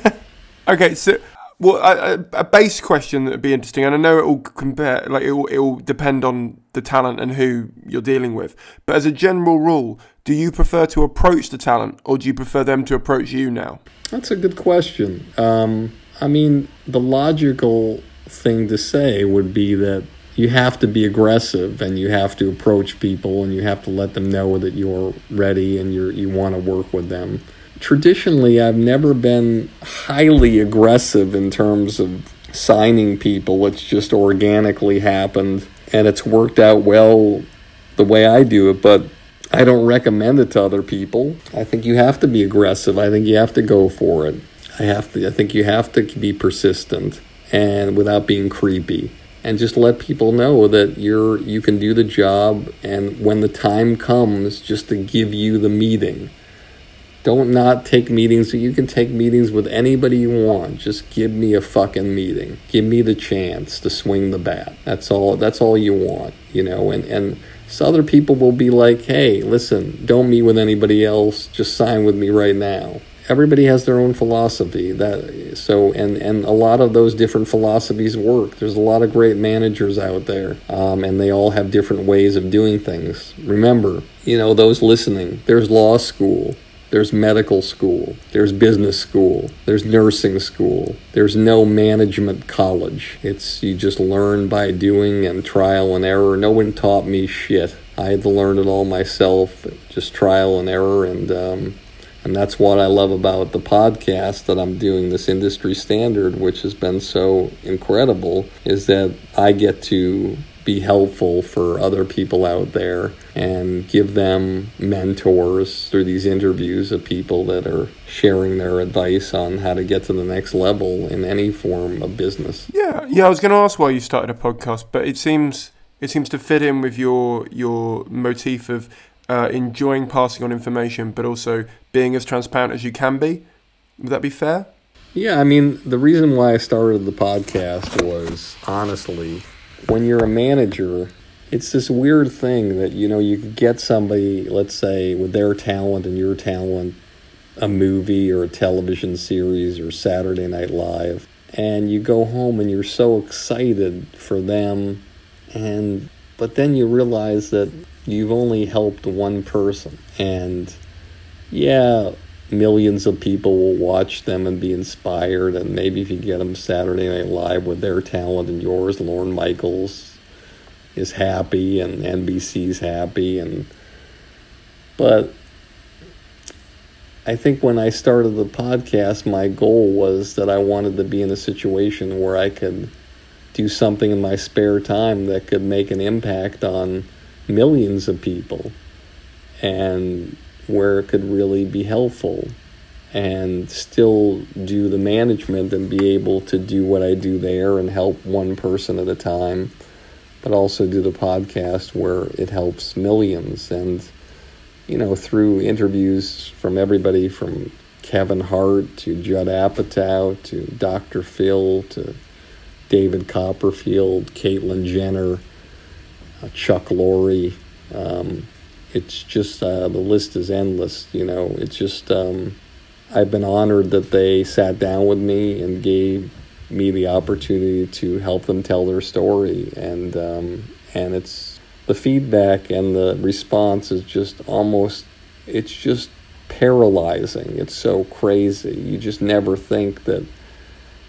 Speaker 1: okay, so Well, a, a base question that would be interesting, and I know it will compare, like it will, it will depend on the talent and who you're dealing with. But as a general rule, do you prefer to approach the talent, or do you prefer them to approach you now?
Speaker 2: That's a good question. Um, I mean, the logical thing to say would be that you have to be aggressive and you have to approach people and you have to let them know that you're ready and you you want to work with them. Traditionally, I've never been highly aggressive in terms of signing people. It's just organically happened and it's worked out well the way I do it, but I don't recommend it to other people. I think you have to be aggressive. I think you have to go for it. I have to I think you have to be persistent and without being creepy and just let people know that you're you can do the job and when the time comes just to give you the meeting don't not take meetings. You can take meetings with anybody you want. Just give me a fucking meeting. Give me the chance to swing the bat. That's all that's all you want you know and and so other people will be like hey listen don't meet with anybody else. Just sign with me right now. Everybody has their own philosophy that so and and a lot of those different philosophies work. There's a lot of great managers out there um, and they all have different ways of doing things. Remember you know those listening there's law school there's medical school. There's business school. There's nursing school. There's no management college. It's you just learn by doing and trial and error. No one taught me shit. I had to learn it all myself just trial and error and um, and that's what I love about the podcast that I'm doing, this industry standard, which has been so incredible, is that I get to be helpful for other people out there and give them mentors through these interviews of people that are sharing their advice on how to get to the next level in any form of business.
Speaker 1: Yeah, yeah. I was going to ask why you started a podcast, but it seems it seems to fit in with your your motif of uh, enjoying passing on information, but also being as transparent as you can be. Would that be fair?
Speaker 2: Yeah, I mean, the reason why I started the podcast was honestly, when you're a manager, it's this weird thing that, you know, you could get somebody, let's say, with their talent and your talent, a movie or a television series or Saturday Night Live, and you go home and you're so excited for them, and but then you realize that you've only helped one person. And yeah, millions of people will watch them and be inspired. And maybe if you get them Saturday Night Live with their talent and yours, Lorne Michaels is happy and NBC's happy. And but I think when I started the podcast, my goal was that I wanted to be in a situation where I could do something in my spare time that could make an impact on millions of people and where it could really be helpful and still do the management and be able to do what I do there and help one person at a time, but also do the podcast where it helps millions. And, you know, through interviews from everybody from Kevin Hart to Judd Apatow to Dr. Phil to David Copperfield, Caitlyn Jenner, uh, Chuck Lorre. Um, it's just uh, the list is endless. You know, it's just um, I've been honored that they sat down with me and gave me the opportunity to help them tell their story, and um, and it's the feedback and the response is just almost it's just paralyzing. It's so crazy. You just never think that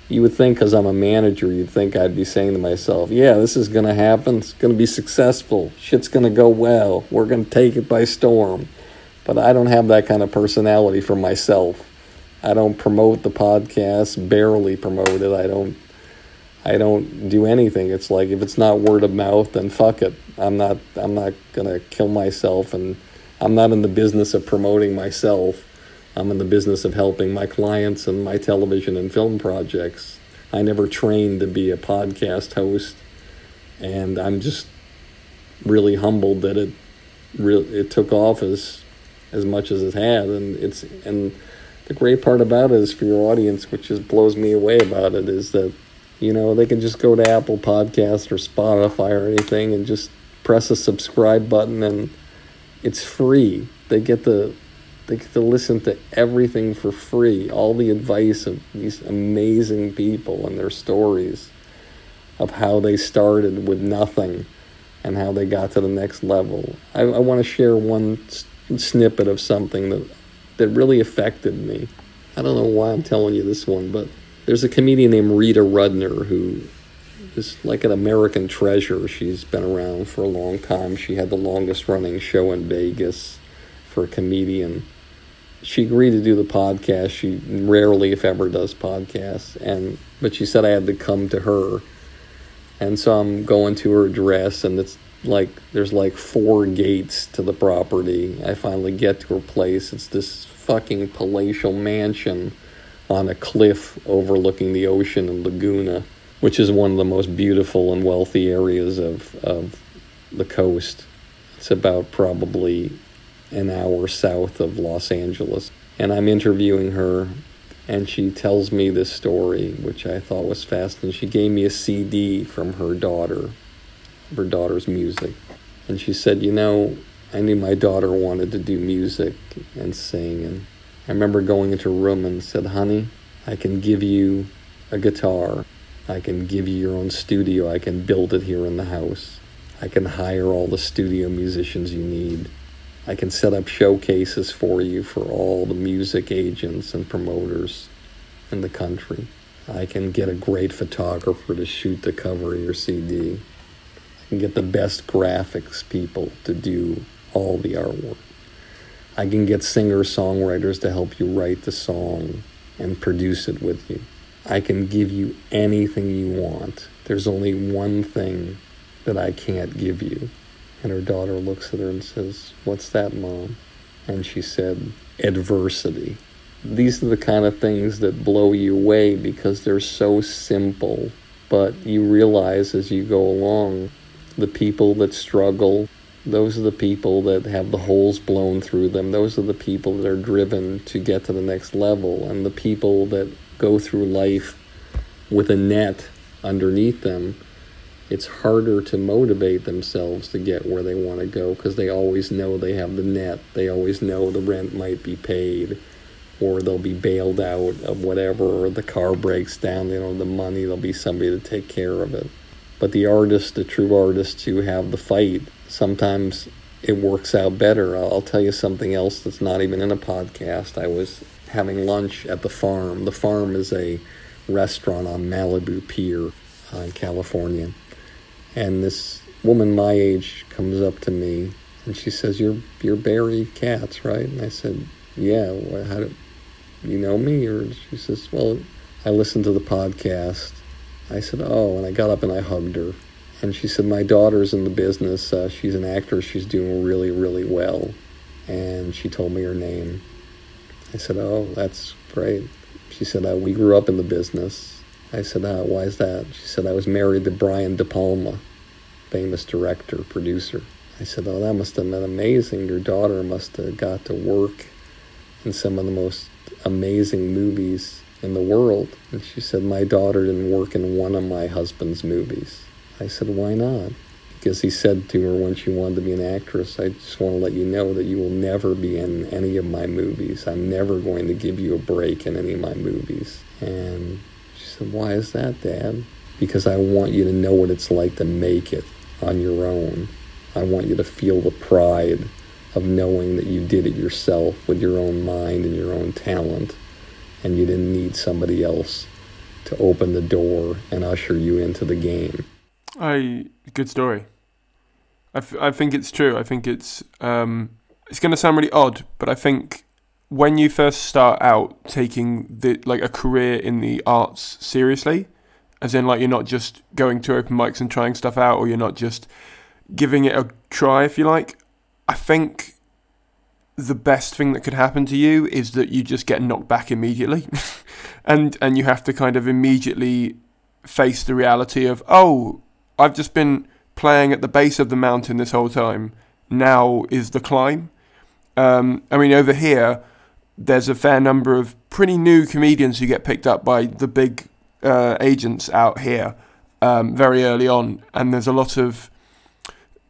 Speaker 2: you would think because I'm a manager, you'd think I'd be saying to myself, yeah, this is going to happen. It's going to be successful. Shit's going to go well. We're going to take it by storm. But I don't have that kind of personality for myself. I don't promote the podcast, barely promote it. I don't I don't do anything. It's like if it's not word of mouth, then fuck it. I'm not I'm not going to kill myself and I'm not in the business of promoting myself. I'm in the business of helping my clients and my television and film projects. I never trained to be a podcast host, and I'm just really humbled that it re- it took off as as much as it had, and it's and the great part about it is for your audience, which just blows me away about it, is that you know they can just go to Apple Podcast or Spotify or anything and just press a subscribe button, and it's free. They get the They get to listen to everything for free, all the advice of these amazing people and their stories of how they started with nothing and how they got to the next level. I, I want to share one s- snippet of something that, that really affected me. I don't know why I'm telling you this one, but there's a comedian named Rita Rudner who is like an American treasure. She's been around for a long time. She had the longest running show in Vegas for a comedian. She agreed to do the podcast. She rarely, if ever, does podcasts, and but she said I had to come to her, and so I'm going to her address, and it's like there's like four gates to the property. I finally get to her place. It's this fucking palatial mansion on a cliff overlooking the ocean in Laguna, which is one of the most beautiful and wealthy areas of, of the coast. It's about probably an hour south of Los Angeles. And I'm interviewing her, and she tells me this story, which I thought was fascinating. She gave me a CD from her daughter, her daughter's music. And she said, You know, I knew my daughter wanted to do music and sing. And I remember going into a room and said, Honey, I can give you a guitar. I can give you your own studio. I can build it here in the house. I can hire all the studio musicians you need. I can set up showcases for you for all the music agents and promoters in the country. I can get a great photographer to shoot the cover of your CD. I can get the best graphics people to do all the artwork. I can get singer songwriters to help you write the song and produce it with you. I can give you anything you want. There's only one thing that I can't give you. And her daughter looks at her and says, What's that, Mom? And she said, Adversity. These are the kind of things that blow you away because they're so simple. But you realize as you go along, the people that struggle, those are the people that have the holes blown through them. Those are the people that are driven to get to the next level. And the people that go through life with a net underneath them it's harder to motivate themselves to get where they want to go because they always know they have the net. They always know the rent might be paid or they'll be bailed out of whatever or the car breaks down, they don't have the money, there'll be somebody to take care of it. But the artists, the true artists who have the fight, sometimes it works out better. I'll tell you something else that's not even in a podcast. I was having lunch at the farm. The farm is a restaurant on Malibu Pier uh, in California and this woman my age comes up to me and she says, "You're you're Barry Katz, right?" And I said, "Yeah." Well, how do you know me? Or she says, "Well, I listened to the podcast." I said, "Oh," and I got up and I hugged her, and she said, "My daughter's in the business. Uh, she's an actress. She's doing really really well," and she told me her name. I said, "Oh, that's great." She said, uh, "We grew up in the business." I said, uh, why is that? She said, I was married to Brian De Palma, famous director, producer. I said, oh, that must have been amazing. Your daughter must have got to work in some of the most amazing movies in the world. And she said, my daughter didn't work in one of my husband's movies. I said, why not? Because he said to her when she wanted to be an actress, I just want to let you know that you will never be in any of my movies. I'm never going to give you a break in any of my movies. And she said, Why is that, Dad? Because I want you to know what it's like to make it on your own. I want you to feel the pride of knowing that you did it yourself with your own mind and your own talent, and you didn't need somebody else to open the door and usher you into the game.
Speaker 1: I good story. I, f- I think it's true. I think it's um, it's going to sound really odd, but I think when you first start out taking the like a career in the arts seriously, as in like you're not just going to open mics and trying stuff out, or you're not just giving it a try, if you like. I think the best thing that could happen to you is that you just get knocked back immediately, and and you have to kind of immediately face the reality of oh I've just been playing at the base of the mountain this whole time. Now is the climb. Um, I mean, over here, there's a fair number of pretty new comedians who get picked up by the big uh, agents out here um, very early on, and there's a lot of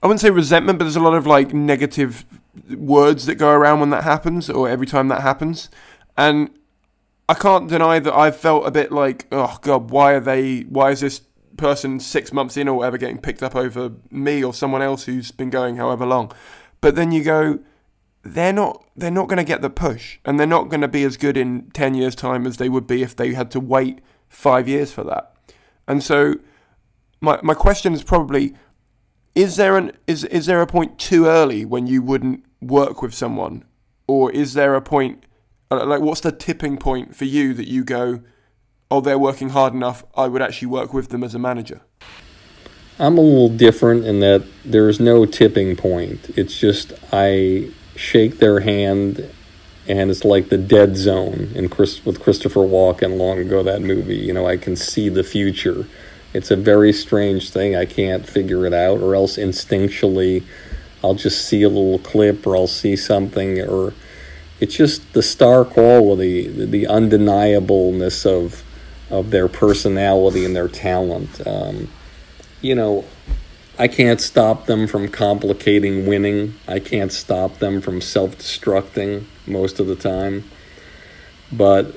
Speaker 1: I wouldn't say resentment, but there's a lot of like negative words that go around when that happens or every time that happens. And I can't deny that I've felt a bit like, oh god, why are they? Why is this person six months in or whatever getting picked up over me or someone else who's been going however long? But then you go, they're not they're not going to get the push, and they're not going to be as good in ten years' time as they would be if they had to wait five years for that. And so, my my question is probably, is there an is is there a point too early when you wouldn't work with someone, or is there a point uh, like what's the tipping point for you that you go, oh, they're working hard enough, I would actually work with them as a manager?
Speaker 2: I'm a little different in that there's no tipping point. It's just I shake their hand and it's like the dead zone in Chris, with Christopher Walken long ago that movie. You know, I can see the future. It's a very strange thing. I can't figure it out, or else instinctually, I'll just see a little clip, or I'll see something, or it's just the star quality, the, the undeniableness of of their personality and their talent. Um, you know, I can't stop them from complicating winning. I can't stop them from self destructing most of the time. But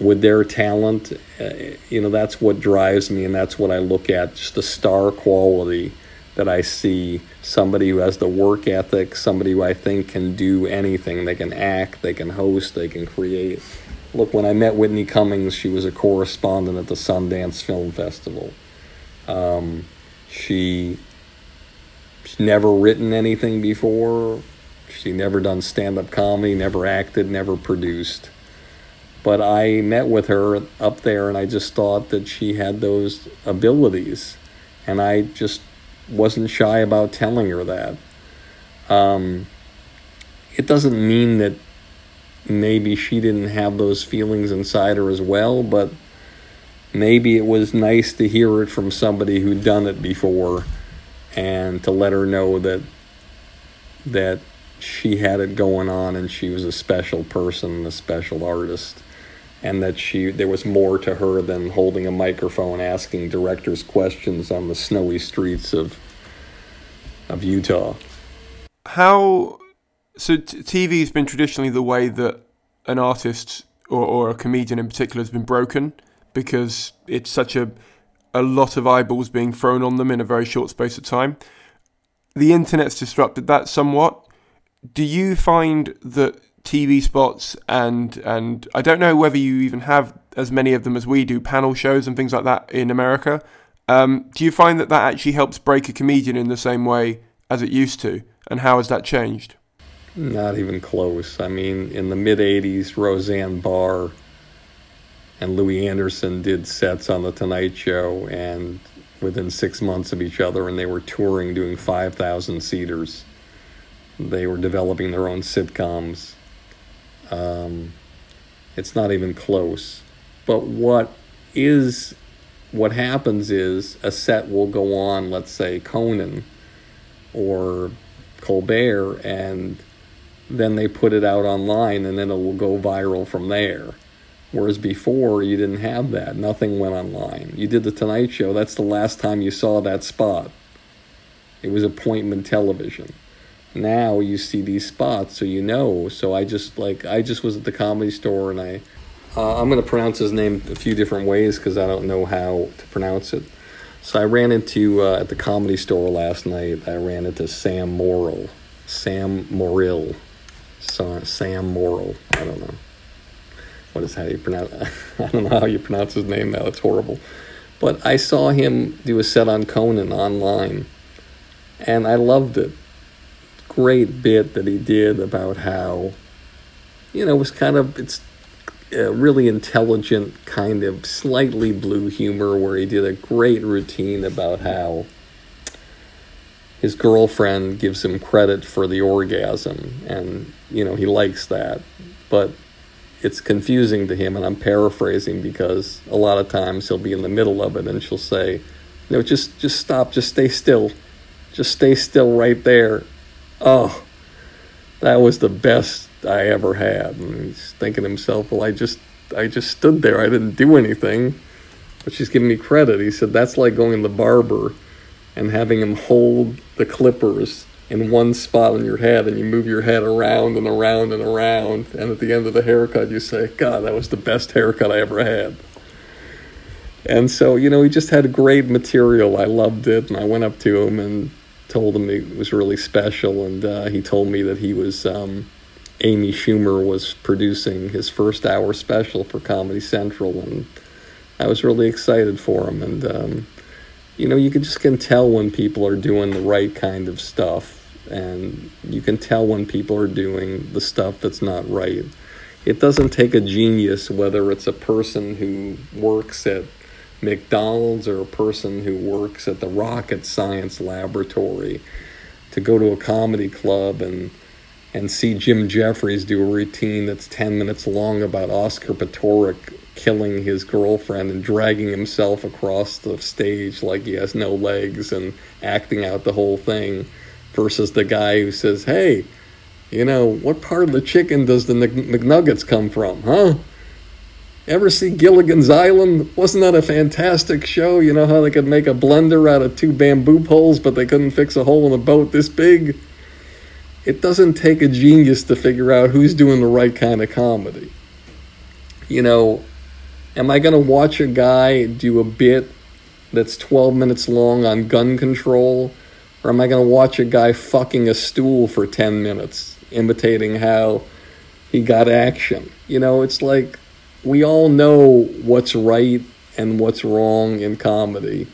Speaker 2: with their talent, uh, you know, that's what drives me and that's what I look at just the star quality that I see somebody who has the work ethic, somebody who I think can do anything. They can act, they can host, they can create. Look, when I met Whitney Cummings, she was a correspondent at the Sundance Film Festival. Um, she, she's never written anything before. She never done stand up comedy, never acted, never produced. But I met with her up there and I just thought that she had those abilities. And I just wasn't shy about telling her that. Um, it doesn't mean that maybe she didn't have those feelings inside her as well, but maybe it was nice to hear it from somebody who'd done it before and to let her know that that she had it going on and she was a special person, a special artist and that she there was more to her than holding a microphone asking directors questions on the snowy streets of of Utah.
Speaker 1: How so t- TV has been traditionally the way that an artist or, or a comedian in particular has been broken because it's such a a lot of eyeballs being thrown on them in a very short space of time. The internet's disrupted that somewhat. Do you find that TV spots and and I don't know whether you even have as many of them as we do, panel shows and things like that in America. Um, do you find that that actually helps break a comedian in the same way as it used to, and how has that changed?
Speaker 2: Not even close. I mean, in the mid '80s, Roseanne Barr and Louie Anderson did sets on the Tonight Show, and within six months of each other, and they were touring, doing 5,000 seaters. They were developing their own sitcoms. Um, it's not even close. But what is what happens is a set will go on, let's say Conan or Colbert, and then they put it out online and then it will go viral from there. Whereas before, you didn't have that. Nothing went online. You did the Tonight Show, that's the last time you saw that spot. It was appointment television. Now you see these spots so you know. So i just like i just was at the comedy store and i uh, i'm going to pronounce his name a few different ways because i don't know how to pronounce it. So i ran into uh, at the comedy store last night i ran into Sam Morril. Sam Morril. Sam Morril. I don't know what is how you pronounce i don't know how you pronounce his name now it's horrible but i saw him do a set on conan online and i loved it great bit that he did about how, you know, it was kind of, it's a really intelligent, kind of slightly blue humor where he did a great routine about how his girlfriend gives him credit for the orgasm and, you know, he likes that. But it's confusing to him, and I'm paraphrasing because a lot of times he'll be in the middle of it and she'll say, no, just just stop, just stay still. Just stay still right there oh, that was the best I ever had. And he's thinking to himself, well, I just, I just stood there. I didn't do anything. But she's giving me credit. He said, that's like going to the barber and having him hold the clippers in one spot on your head and you move your head around and around and around and at the end of the haircut you say god that was the best haircut i ever had. And so you know he just had great material. I loved it and i went up to him and told him it was really special and uh, he told me that he was um, amy schumer was producing his first hour special for comedy central and i was really excited for him and um, you know, you can just can tell when people are doing the right kind of stuff, and you can tell when people are doing the stuff that's not right. It doesn't take a genius, whether it's a person who works at McDonald's or a person who works at the rocket science laboratory, to go to a comedy club and and see Jim Jeffries do a routine that's 10 minutes long about Oscar Pistorius killing his girlfriend and dragging himself across the stage like he has no legs and acting out the whole thing versus the guy who says, Hey, you know, what part of the chicken does the McNuggets come from, huh? Ever see Gilligan's Island? Wasn't that a fantastic show? You know how they could make a blender out of two bamboo poles, but they couldn't fix a hole in a boat this big? It doesn't take a genius to figure out who's doing the right kind of comedy. You know, Am I going to watch a guy do a bit that's 12 minutes long on gun control? Or am I going to watch a guy fucking a stool for 10 minutes, imitating how he got action? You know, it's like we all know what's right and what's wrong in comedy.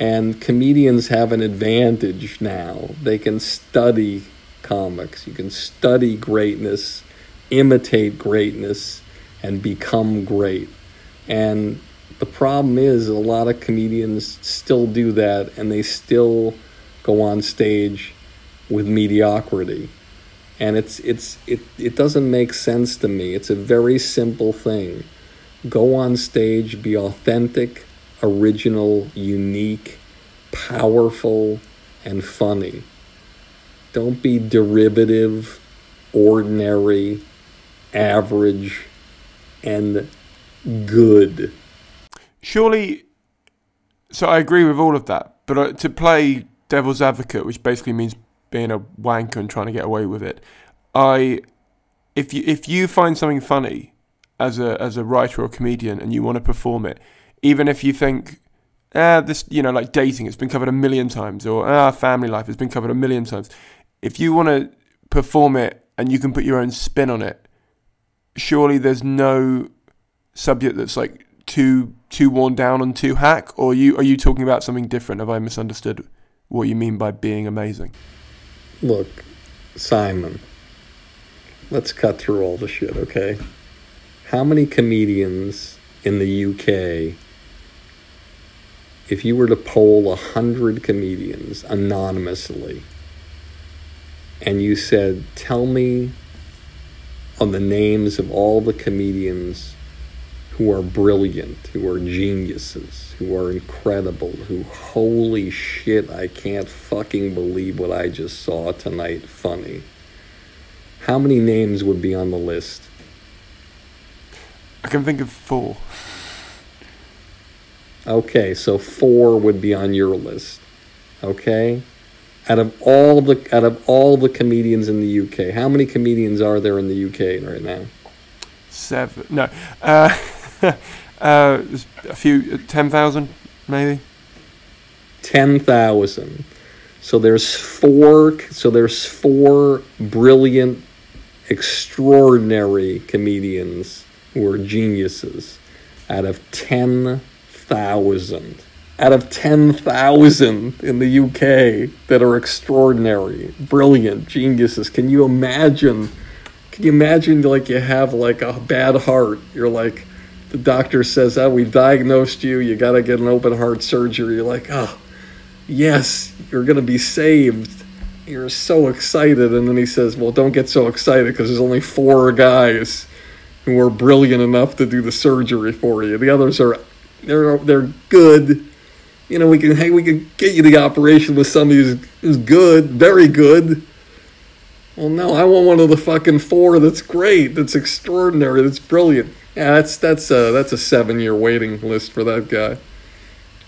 Speaker 2: And comedians have an advantage now. They can study comics, you can study greatness, imitate greatness, and become great. And the problem is, a lot of comedians still do that and they still go on stage with mediocrity. And it's, it's, it, it doesn't make sense to me. It's a very simple thing. Go on stage, be authentic, original, unique, powerful, and funny. Don't be derivative, ordinary, average, and good.
Speaker 1: Surely, so I agree with all of that, but uh, to play devil's advocate, which basically means being a wanker and trying to get away with it, I, if you if you find something funny as a as a writer or comedian and you want to perform it, even if you think, ah, this you know like dating, it's been covered a million times, or ah, family life, has been covered a million times. If you want to perform it and you can put your own spin on it, surely there's no subject that's like too too worn down and too hack, or are you are you talking about something different? Have I misunderstood what you mean by being amazing?
Speaker 2: Look, Simon, let's cut through all the shit, okay? How many comedians in the UK, if you were to poll a hundred comedians anonymously, and you said, "Tell me on the names of all the comedians who are brilliant, who are geniuses, who are incredible, who, holy shit, I can't fucking believe what I just saw tonight funny. How many names would be on the list?
Speaker 1: I can think of four.
Speaker 2: Okay, so four would be on your list. Okay? Out of all the out of all the comedians in the UK, how many comedians are there in the UK right now?
Speaker 1: Seven. No. Uh uh, a few, ten thousand, maybe.
Speaker 2: Ten thousand. So there's four. So there's four brilliant, extraordinary comedians who are geniuses, out of ten thousand. Out of 10,000 in the UK that are extraordinary, brilliant geniuses. Can you imagine? Can you imagine like you have like a bad heart? You're like, the doctor says, "Oh, we've diagnosed you. You got to get an open heart surgery." You're like, "Oh, yes, you're going to be saved." You're so excited, and then he says, "Well, don't get so excited because there's only four guys who are brilliant enough to do the surgery for you. The others are they're they're good. You know, we can hey, we can get you the operation with somebody who's, who's good, very good." Well, no, I want one of the fucking four that's great, that's extraordinary, that's brilliant. Yeah, that's that's a that's a seven year waiting list for that guy.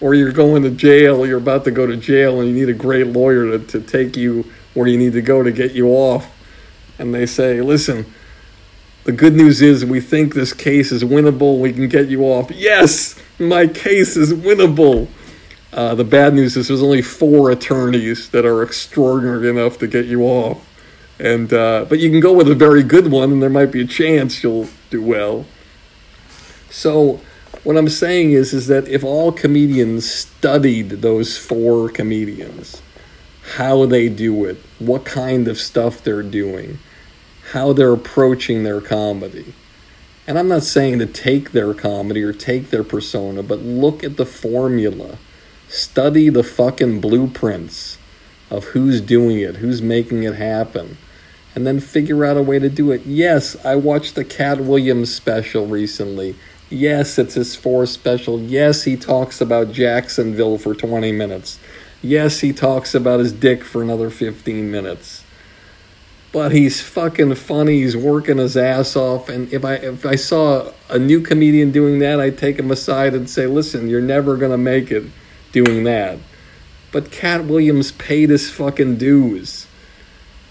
Speaker 2: Or you're going to jail, you're about to go to jail, and you need a great lawyer to, to take you where you need to go to get you off. And they say, listen, the good news is we think this case is winnable. We can get you off. Yes, my case is winnable. Uh, the bad news is there's only four attorneys that are extraordinary enough to get you off. And uh, but you can go with a very good one, and there might be a chance you'll do well. So what I'm saying is is that if all comedians studied those four comedians, how they do it, what kind of stuff they're doing, how they're approaching their comedy. And I'm not saying to take their comedy or take their persona, but look at the formula. Study the fucking blueprints of who's doing it, who's making it happen, and then figure out a way to do it. Yes, I watched the Katt Williams special recently. Yes, it's his four special. Yes, he talks about Jacksonville for 20 minutes. Yes, he talks about his dick for another 15 minutes. But he's fucking funny. He's working his ass off. And if I if I saw a new comedian doing that, I'd take him aside and say, "Listen, you're never gonna make it doing that." But Katt Williams paid his fucking dues.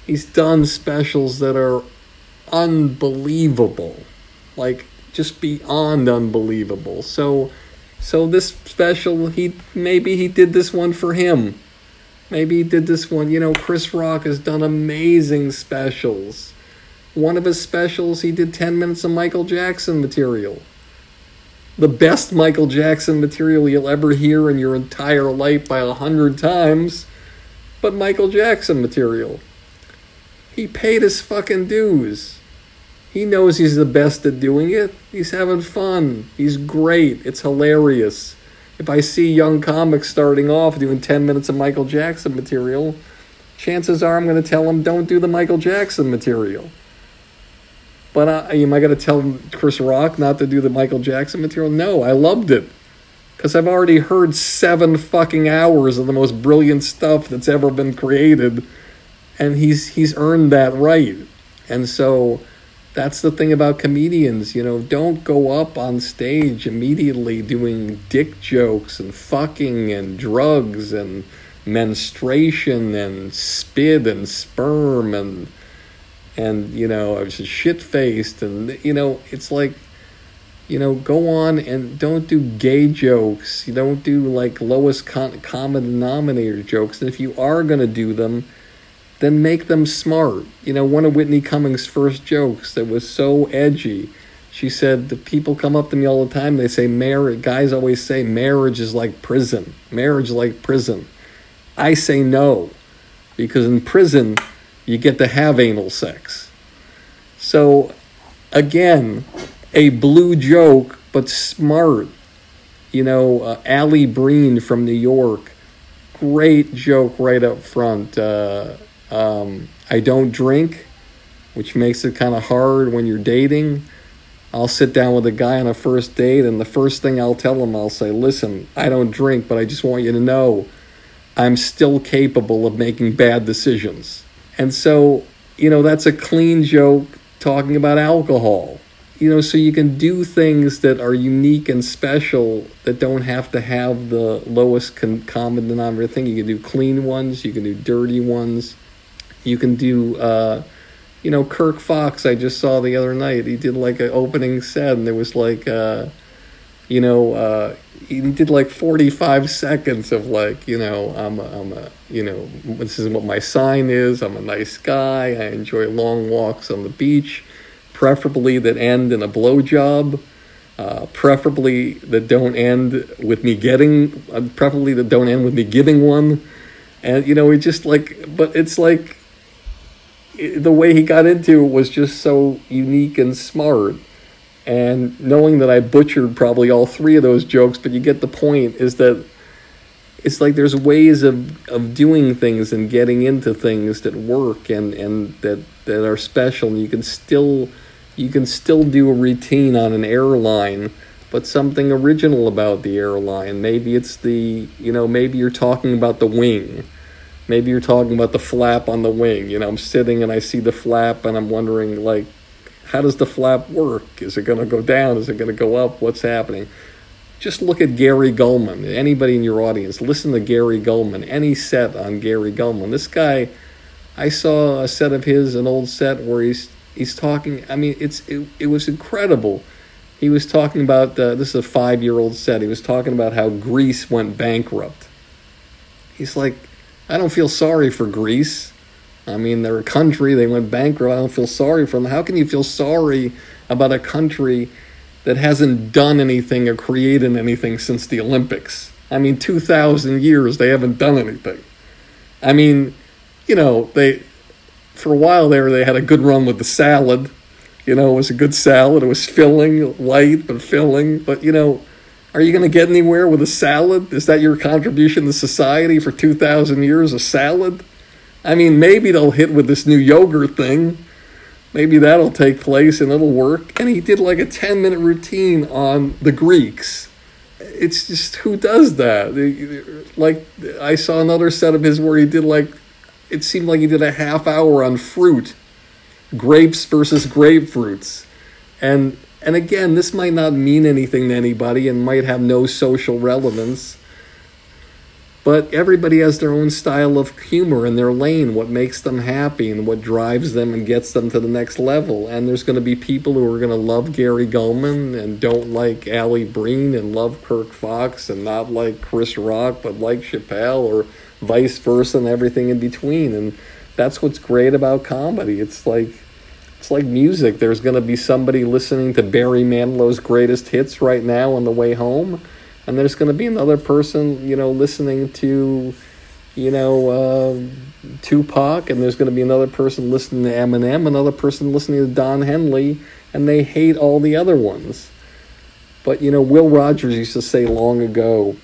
Speaker 2: He's done specials that are unbelievable. Like just beyond unbelievable. So so this special he maybe he did this one for him. Maybe he did this one. You know, Chris Rock has done amazing specials. One of his specials, he did 10 minutes of Michael Jackson material. The best Michael Jackson material you'll ever hear in your entire life by a hundred times, but Michael Jackson material. He paid his fucking dues. He knows he's the best at doing it. He's having fun. He's great. It's hilarious. If I see young comics starting off doing 10 minutes of Michael Jackson material, chances are I'm going to tell them don't do the Michael Jackson material. But uh, am I going to tell Chris Rock not to do the Michael Jackson material? No, I loved it. Because I've already heard seven fucking hours of the most brilliant stuff that's ever been created. And he's he's earned that right. And so that's the thing about comedians, you know, don't go up on stage immediately doing dick jokes and fucking and drugs and menstruation and spit and sperm and and you know, I was shit faced and you know, it's like you know, go on and don't do gay jokes. You don't do like lowest con- common denominator jokes. And if you are going to do them, then make them smart. You know, one of Whitney Cummings' first jokes that was so edgy. She said, the people come up to me all the time. They say, marriage, guys always say, marriage is like prison. Marriage like prison. I say no, because in prison, you get to have anal sex. So, again, a blue joke, but smart. You know, uh, Allie Breen from New York, great joke right up front. Uh, um, I don't drink, which makes it kind of hard when you're dating. I'll sit down with a guy on a first date, and the first thing I'll tell him, I'll say, Listen, I don't drink, but I just want you to know I'm still capable of making bad decisions. And so, you know, that's a clean joke talking about alcohol. You know, so you can do things that are unique and special that don't have to have the lowest con- common denominator thing. You can do clean ones, you can do dirty ones, you can do, uh, you know, Kirk Fox. I just saw the other night. He did like an opening set, and there was like, uh, you know, uh, he did like forty-five seconds of like, you know, I'm a, I'm a, you know, this is what my sign is. I'm a nice guy. I enjoy long walks on the beach, preferably that end in a blowjob. Uh, preferably that don't end with me getting, uh, preferably that don't end with me giving one. And you know, we just like, but it's like the way he got into it was just so unique and smart. And knowing that I butchered probably all three of those jokes, but you get the point, is that it's like there's ways of, of doing things and getting into things that work and, and that, that are special. And you can still you can still do a routine on an airline but something original about the airline. Maybe it's the you know maybe you're talking about the wing maybe you're talking about the flap on the wing. You know, I'm sitting and I see the flap and I'm wondering, like, how does the flap work? Is it going to go down? Is it going to go up? What's happening? Just look at Gary Gulman. Anybody in your audience, listen to Gary Gulman. Any set on Gary Gulman. This guy, I saw a set of his, an old set where he's he's talking. I mean, it's it, it was incredible. He was talking about uh, this is a five year old set. He was talking about how Greece went bankrupt. He's like, I don't feel sorry for Greece. I mean, they're a country. They went bankrupt. I don't feel sorry for them. How can you feel sorry about a country that hasn't done anything or created anything since the Olympics? I mean, 2,000 years, they haven't done anything. I mean, you know, they for a while there they had a good run with the salad. You know, it was a good salad. It was filling, light but filling. But you know, are you going to get anywhere with a salad? Is that your contribution to society for two thousand years? A salad? I mean, maybe they'll hit with this new yogurt thing. Maybe that'll take place and it'll work. And he did like a 10 minute routine on the Greeks. It's just, who does that? Like, I saw another set of his where he did like it seemed like he did a half hour on fruit, grapes versus grapefruits, and and again, this might not mean anything to anybody and might have no social relevance. But everybody has their own style of humor in their lane, what makes them happy and what drives them and gets them to the next level. And there's going to be people who are going to love Gary Gulman and don't like Ali Breen and love Kirk Fox and not like Chris Rock but like Chappelle or vice versa and everything in between and that's what's great about comedy it's like it's like music there's going to be somebody listening to barry manilow's greatest hits right now on the way home and there's going to be another person you know listening to you know uh, tupac and there's going to be another person listening to eminem another person listening to don henley and they hate all the other ones but you know will rogers used to say long ago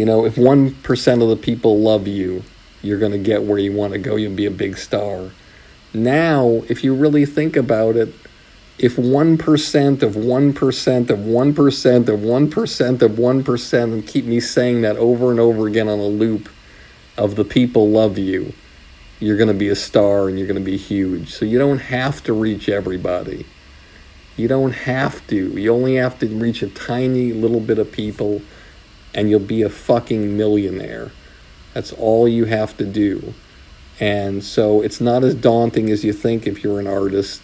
Speaker 2: you know, if 1% of the people love you, you're going to get where you want to go. You'll be a big star. Now, if you really think about it, if 1% of 1% of 1% of 1% of 1%, and keep me saying that over and over again on a loop, of the people love you, you're going to be a star and you're going to be huge. So you don't have to reach everybody. You don't have to. You only have to reach a tiny little bit of people and you'll be a fucking millionaire. That's all you have to do. And so it's not as daunting as you think if you're an artist.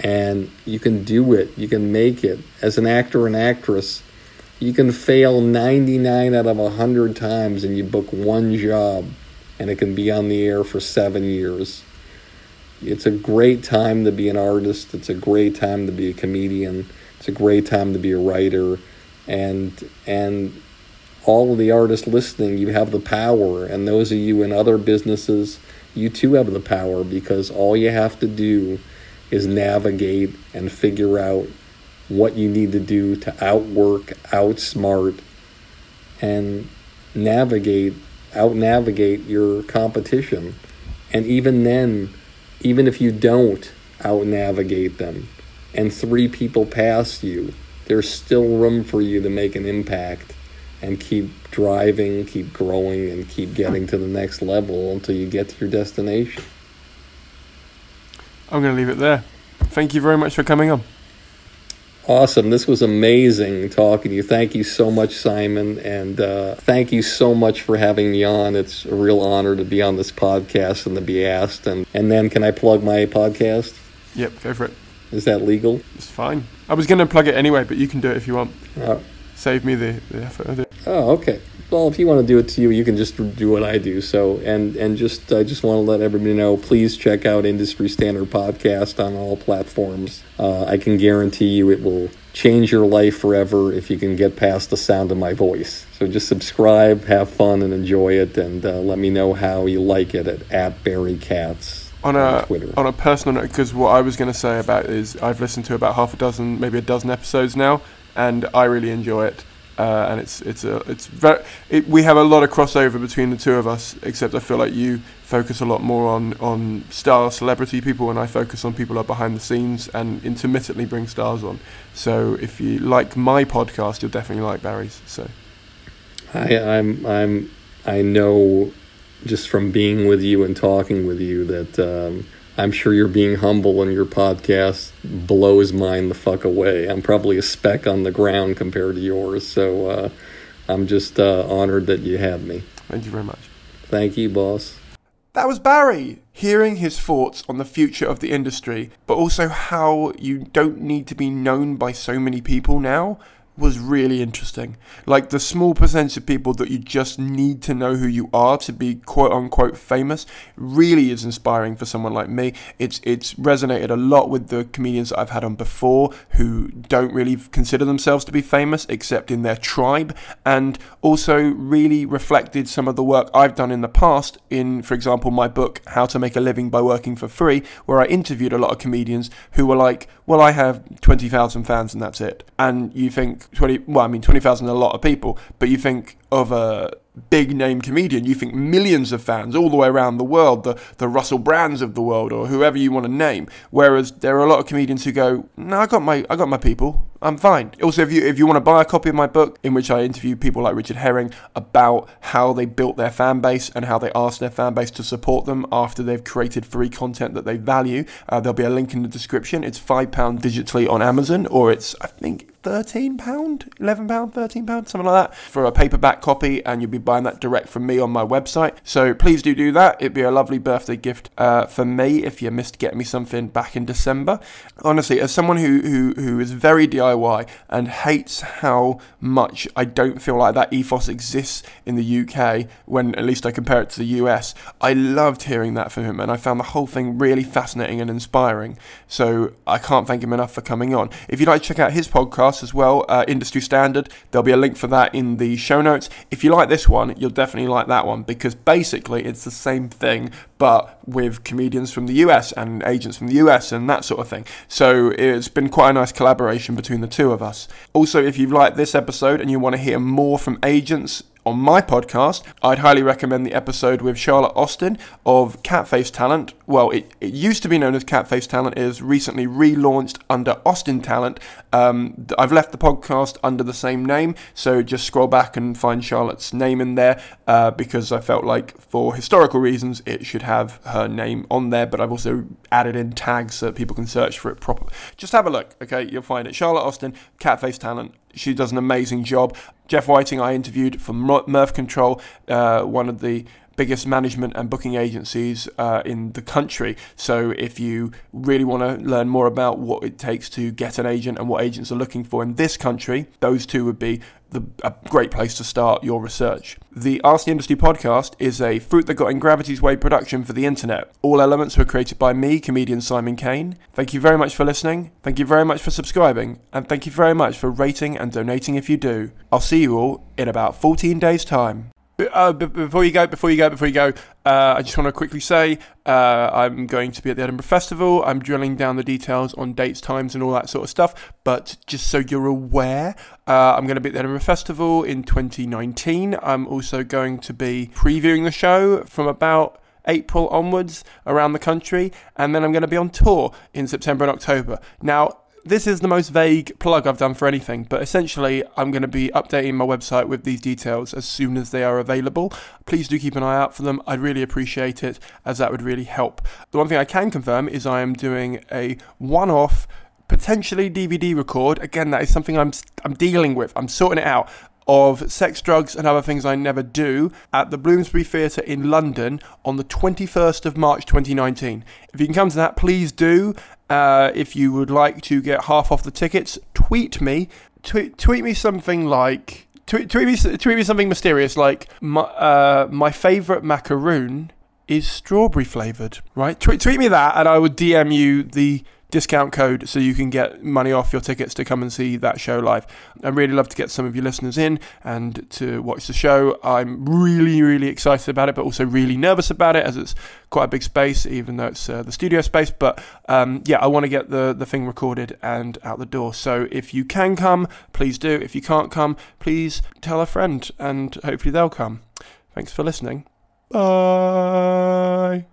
Speaker 2: And you can do it, you can make it. As an actor and actress, you can fail 99 out of 100 times and you book one job and it can be on the air for seven years. It's a great time to be an artist. It's a great time to be a comedian. It's a great time to be a writer. And, and all of the artists listening, you have the power. And those of you in other businesses, you too have the power because all you have to do is navigate and figure out what you need to do to outwork, outsmart, and navigate, out navigate your competition. And even then, even if you don't out navigate them and three people pass you, there's still room for you to make an impact and keep driving, keep growing, and keep getting to the next level until you get to your destination.
Speaker 1: I'm going to leave it there. Thank you very much for coming on.
Speaker 2: Awesome. This was amazing talking to you. Thank you so much, Simon. And uh, thank you so much for having me on. It's a real honor to be on this podcast and to be asked. And, and then, can I plug my podcast?
Speaker 1: Yep, go for it.
Speaker 2: Is that legal?
Speaker 1: It's fine. I was going to plug it anyway, but you can do it if you want. Uh, Save me the, the effort of it.
Speaker 2: Oh, okay. Well, if you want to do it to you, you can just do what I do. So, and and just I just want to let everybody know. Please check out Industry Standard Podcast on all platforms. Uh, I can guarantee you it will change your life forever if you can get past the sound of my voice. So just subscribe, have fun, and enjoy it, and uh, let me know how you like it at, at Barry Katz
Speaker 1: on a on, on a personal note, because what I was going to say about is I've listened to about half a dozen, maybe a dozen episodes now, and I really enjoy it. Uh, and it's it's a it's very it, we have a lot of crossover between the two of us. Except I feel like you focus a lot more on on star celebrity people, and I focus on people who are behind the scenes and intermittently bring stars on. So if you like my podcast, you'll definitely like Barry's. So
Speaker 2: I I'm I'm I know just from being with you and talking with you that. Um, I'm sure you're being humble and your podcast blows mine the fuck away. I'm probably a speck on the ground compared to yours. So uh, I'm just uh, honored that you had me.
Speaker 1: Thank you very much.
Speaker 2: Thank you, boss.
Speaker 1: That was Barry, hearing his thoughts on the future of the industry, but also how you don't need to be known by so many people now was really interesting. Like the small percentage of people that you just need to know who you are to be quote unquote famous really is inspiring for someone like me. It's it's resonated a lot with the comedians that I've had on before who don't really consider themselves to be famous except in their tribe and also really reflected some of the work I've done in the past in for example my book How to Make a Living by Working for Free where I interviewed a lot of comedians who were like, "Well, I have 20,000 fans and that's it." And you think 20 well i mean 20,000 a lot of people but you think of a big name comedian you think millions of fans all the way around the world the the Russell Brands of the world or whoever you want to name. Whereas there are a lot of comedians who go no I got my I got my people. I'm fine. Also if you if you want to buy a copy of my book in which I interview people like Richard Herring about how they built their fan base and how they asked their fan base to support them after they've created free content that they value uh, there'll be a link in the description. It's 5 pound digitally on Amazon or it's I think thirteen pound, eleven pound, thirteen pound, something like that for a paperback copy, and you'll be buying that direct from me on my website. So please do do that. It'd be a lovely birthday gift uh, for me if you missed getting me something back in December. Honestly, as someone who who who is very DIY and hates how much I don't feel like that ethos exists in the UK when at least I compare it to the US, I loved hearing that from him, and I found the whole thing really fascinating and inspiring. So I can't thank him enough for coming on. If you'd like to check out his podcast as well, uh, Industry Standard, there'll be a link for that in the show notes. If you like this one, you'll definitely like that one because basically it's the same thing but with comedians from the US and agents from the US and that sort of thing. So it's been quite a nice collaboration between the two of us. Also, if you've liked this episode and you want to hear more from agents, on my podcast, I'd highly recommend the episode with Charlotte Austin of Catface Talent. Well, it, it used to be known as Catface Talent, it is recently relaunched under Austin Talent. Um, I've left the podcast under the same name, so just scroll back and find Charlotte's name in there uh, because I felt like for historical reasons it should have her name on there, but I've also added in tags so people can search for it properly. Just have a look, okay? You'll find it. Charlotte Austin, Catface Talent. She does an amazing job. Jeff Whiting, I interviewed for Mirth Control, uh, one of the biggest management and booking agencies uh, in the country. So if you really want to learn more about what it takes to get an agent and what agents are looking for in this country, those two would be the, a great place to start your research. The Ask the Industry podcast is a Fruit That Got in Gravity's Way production for the internet. All elements were created by me, comedian Simon Caine. Thank you very much for listening. Thank you very much for subscribing. And thank you very much for rating and donating if you do. I'll see you all in about 14 days' time. Uh, before you go, before you go, before you go, uh, I just want to quickly say uh, I'm going to be at the Edinburgh Festival. I'm drilling down the details on dates, times, and all that sort of stuff. But just so you're aware, uh, I'm going to be at the Edinburgh Festival in 2019. I'm also going to be previewing the show from about April onwards around the country, and then I'm going to be on tour in September and October. Now, this is the most vague plug I've done for anything, but essentially, I'm going to be updating my website with these details as soon as they are available. Please do keep an eye out for them. I'd really appreciate it, as that would really help. The one thing I can confirm is I am doing a one off potentially DVD record. Again, that is something I'm I'm dealing with. I'm sorting it out of sex, drugs, and other things I never do at the Bloomsbury Theatre in London on the 21st of March 2019. If you can come to that, please do. Uh, if you would like to get half off the tickets, tweet me. Tweet, tweet me something like. Tweet, tweet, me, tweet me something mysterious like my, uh, my favourite macaroon is strawberry flavoured, right? Tweet, tweet me that and I would DM you the discount code so you can get money off your tickets to come and see that show live. I'd really love to get some of your listeners in and to watch the show. I'm really, really excited about it, but also really nervous about it as it's quite a big space, even though it's uh, the studio space. But um, yeah, I want to get the, the thing recorded and out the door. So if you can come, please do. If you can't come, please tell a friend and hopefully they'll come. Thanks for listening. Bye.